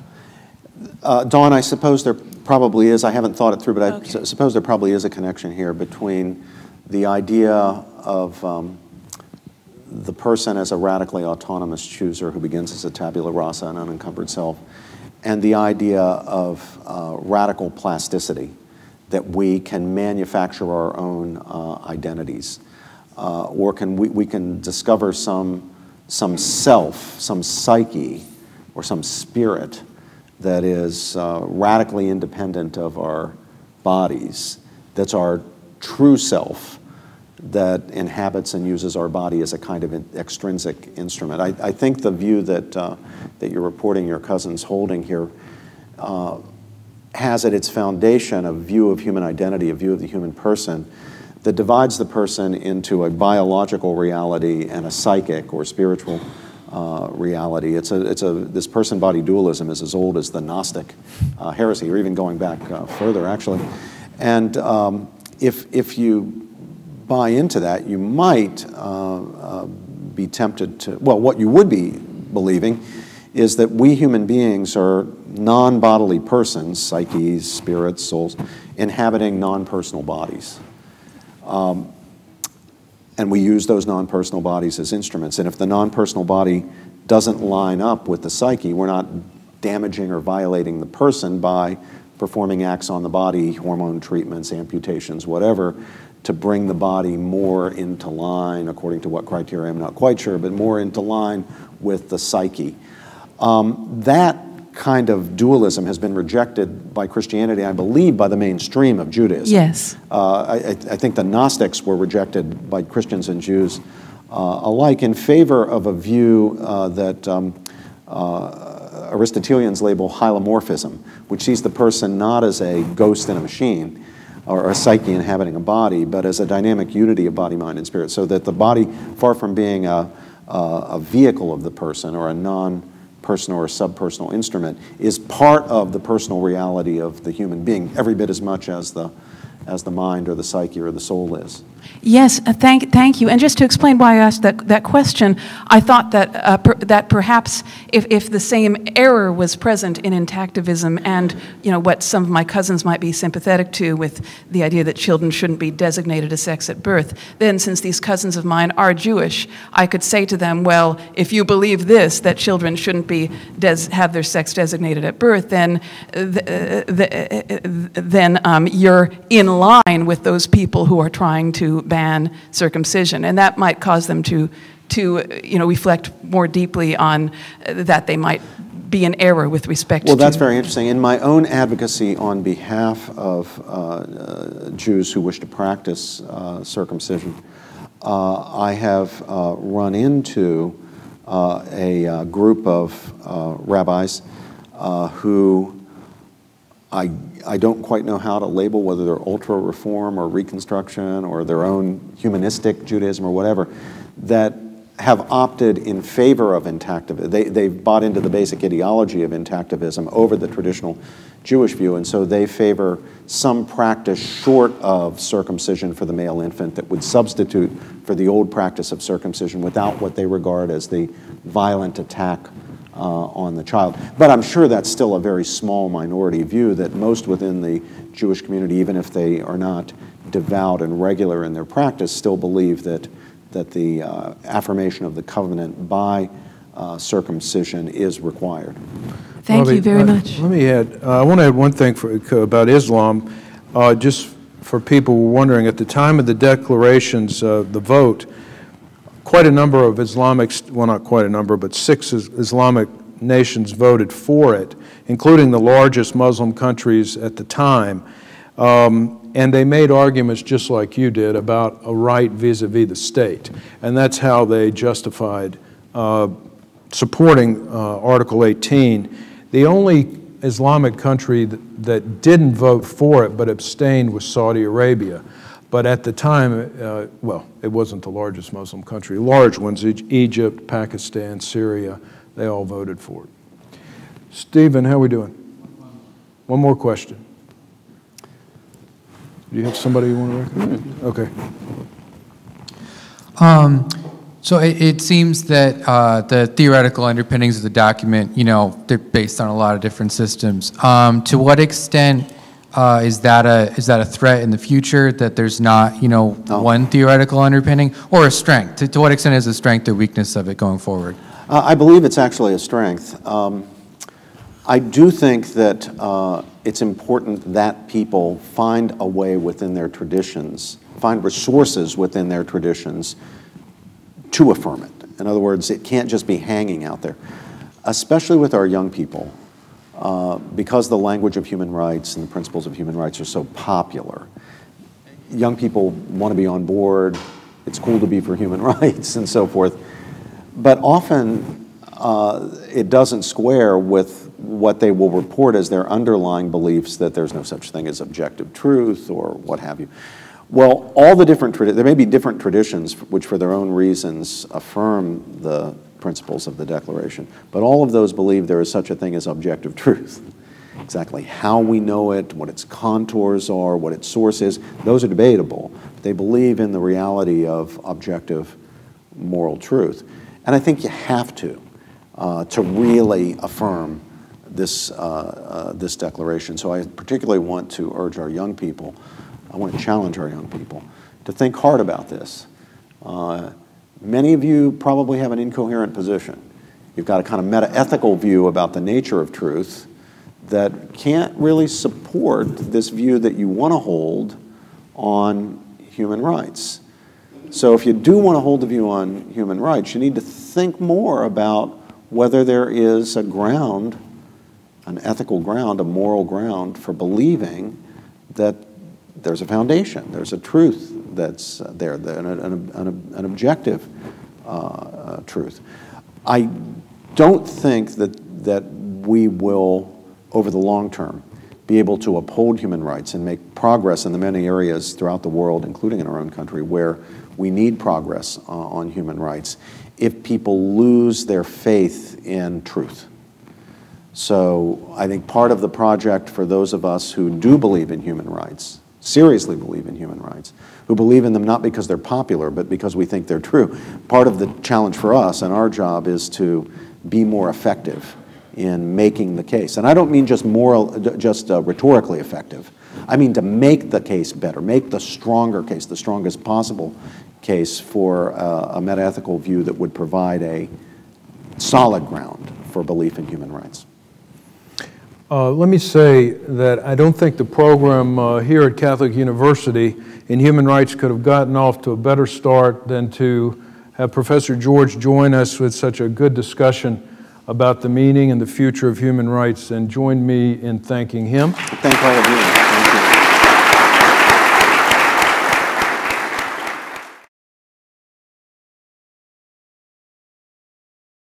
Uh, Dawn, I suppose there probably is, I haven't thought it through, but okay. I suppose there probably is a connection here between the idea of um, the person as a radically autonomous chooser who begins as a tabula rasa, an unencumbered self, and the idea of uh, radical plasticity, that we can manufacture our own uh, identities, uh, or can we, we can discover some, some self, some psyche, or some spirit that is uh, radically independent of our bodies, that's our true self, that inhabits and uses our body as a kind of extrinsic instrument. I, I think the view that, uh, that you're reporting your cousin's holding here uh, has at its foundation a view of human identity, a view of the human person that divides the person into a biological reality and a psychic or spiritual uh, reality. It's a, it's a, this person-body dualism is as old as the Gnostic uh, heresy, or even going back uh, further, actually. And um, if, if you buy into that, you might uh, uh, be tempted to, well, what you would be believing is that we human beings are non bodily persons, psyches, spirits, souls, inhabiting non personal bodies. Um, and we use those non personal bodies as instruments. And if the non personal body doesn't line up with the psyche, we're not damaging or violating the person by performing acts on the body, hormone treatments, amputations, whatever, to bring the body more into line, according to what criteria, I'm not quite sure, but more into line with the psyche. Um, that kind of dualism has been rejected by Christianity, I believe, by the mainstream of Judaism. Yes. Uh, I, I, think the Gnostics were rejected by Christians and Jews uh, alike in favor of a view uh, that um, uh, Aristotelians label hylomorphism, which sees the person not as a ghost in a machine, or a psyche inhabiting a body, but as a dynamic unity of body, mind, and spirit. So that the body, far from being a, a, a vehicle of the person or a non personal or subpersonal instrument, is part of the personal reality of the human being, every bit as much as the, as the mind or the psyche or the soul is. Yes, uh, thank, thank you. And just to explain why I asked that, that question, I thought that, uh, per, that perhaps if, if the same error was present in intactivism and you know, what some of my cousins might be sympathetic to with the idea that children shouldn't be designated as sex at birth, then since these cousins of mine are Jewish, I could say to them, well, if you believe this, that children shouldn't be des- have their sex designated at birth, then, th- th- th- then um, you're in line with those people who are trying to ban circumcision. And that might cause them to, to you know, reflect more deeply on uh, that they might be in error with respect Well, to. Well, that's very interesting. In my own advocacy on behalf of uh, uh, Jews who wish to practice uh, circumcision, uh, I have uh, run into uh, a uh, group of uh, rabbis uh, who I, I don't quite know how to label whether they're ultra reform or reconstruction or their own humanistic Judaism or whatever, that have opted in favor of intactivism. They, they've bought into the basic ideology of intactivism over the traditional Jewish view, and so they favor some practice short of circumcision for the male infant that would substitute for the old practice of circumcision without what they regard as the violent attack on the child. But I'm sure that's still a very small minority view that most within the Jewish community, even if they are not devout and regular in their practice, still believe that, that the uh, affirmation of the covenant by uh, circumcision is required. Thank Let you very uh, much. Let me add, uh, I want to add one thing for, about Islam, uh, just for people wondering, at the time of the declarations, uh, the vote, quite a number of Islamic, well, not quite a number, but six Islamic nations voted for it, including the largest Muslim countries at the time. Um, and they made arguments just like you did about a right vis-a-vis the state. And that's how they justified uh, supporting uh, Article 18. The only Islamic country that, that didn't vote for it but abstained was Saudi Arabia. But at the time, uh, well, it wasn't the largest Muslim country. Large ones, Egypt, Pakistan, Syria, they all voted for it. Stephen, how are we doing? One more question. Do you have somebody you want to recommend? Okay. Um, so it, it seems that uh, the theoretical underpinnings of the document, you know, they're based on a lot of different systems. Um, to what extent uh, is that a is that a threat in the future that there's not, you know, one theoretical underpinning or a strength? To, to what extent is a strength or weakness of it going forward? Uh, I believe it's actually a strength. Um, I do think that uh, it's important that people find a way within their traditions, find resources within their traditions to affirm it. In other words, it can't just be hanging out there, especially with our young people. Uh, because the language of human rights and the principles of human rights are so popular, young people want to be on board. It's cool to be for human rights and so forth. But often uh, it doesn't square with what they will report as their underlying beliefs that there's no such thing as objective truth or what have you. Well, all the different there may be different traditions which, for their own reasons, affirm the principles of the Declaration, but all of those believe there is such a thing as objective truth. Exactly how we know it, what its contours are, what its source is, those are debatable. They believe in the reality of objective moral truth. And I think you have to, uh, to really affirm this, uh, uh, this declaration. So I particularly want to urge our young people, I want to challenge our young people to think hard about this. Uh, many of you probably have an incoherent position. You've got a kind of meta-ethical view about the nature of truth that can't really support this view that you want to hold on human rights. So if you do want to hold a view on human rights, you need to think more about whether there is a ground, an ethical ground, a moral ground for believing that there's a foundation, there's a truth that's there, an, an, an, an objective uh, uh, truth. I don't think that, that we will, over the long term, be able to uphold human rights and make progress in the many areas throughout the world, including in our own country, where we need progress uh, on human rights if people lose their faith in truth. So I think part of the project for those of us who do believe in human rights, seriously believe in human rights, who believe in them not because they're popular, but because we think they're true, part of the challenge for us and our job is to be more effective in making the case. And I don't mean just moral, just uh, rhetorically effective. I mean to make the case better, make the stronger case, the strongest possible case for uh, a meta-ethical view that would provide a solid ground for belief in human rights. Uh, let me say that I don't think the program uh, here at Catholic University in human rights could have gotten off to a better start than to have Professor George join us with such a good discussion about the meaning and the future of human rights and join me in thanking him. Thank all of you.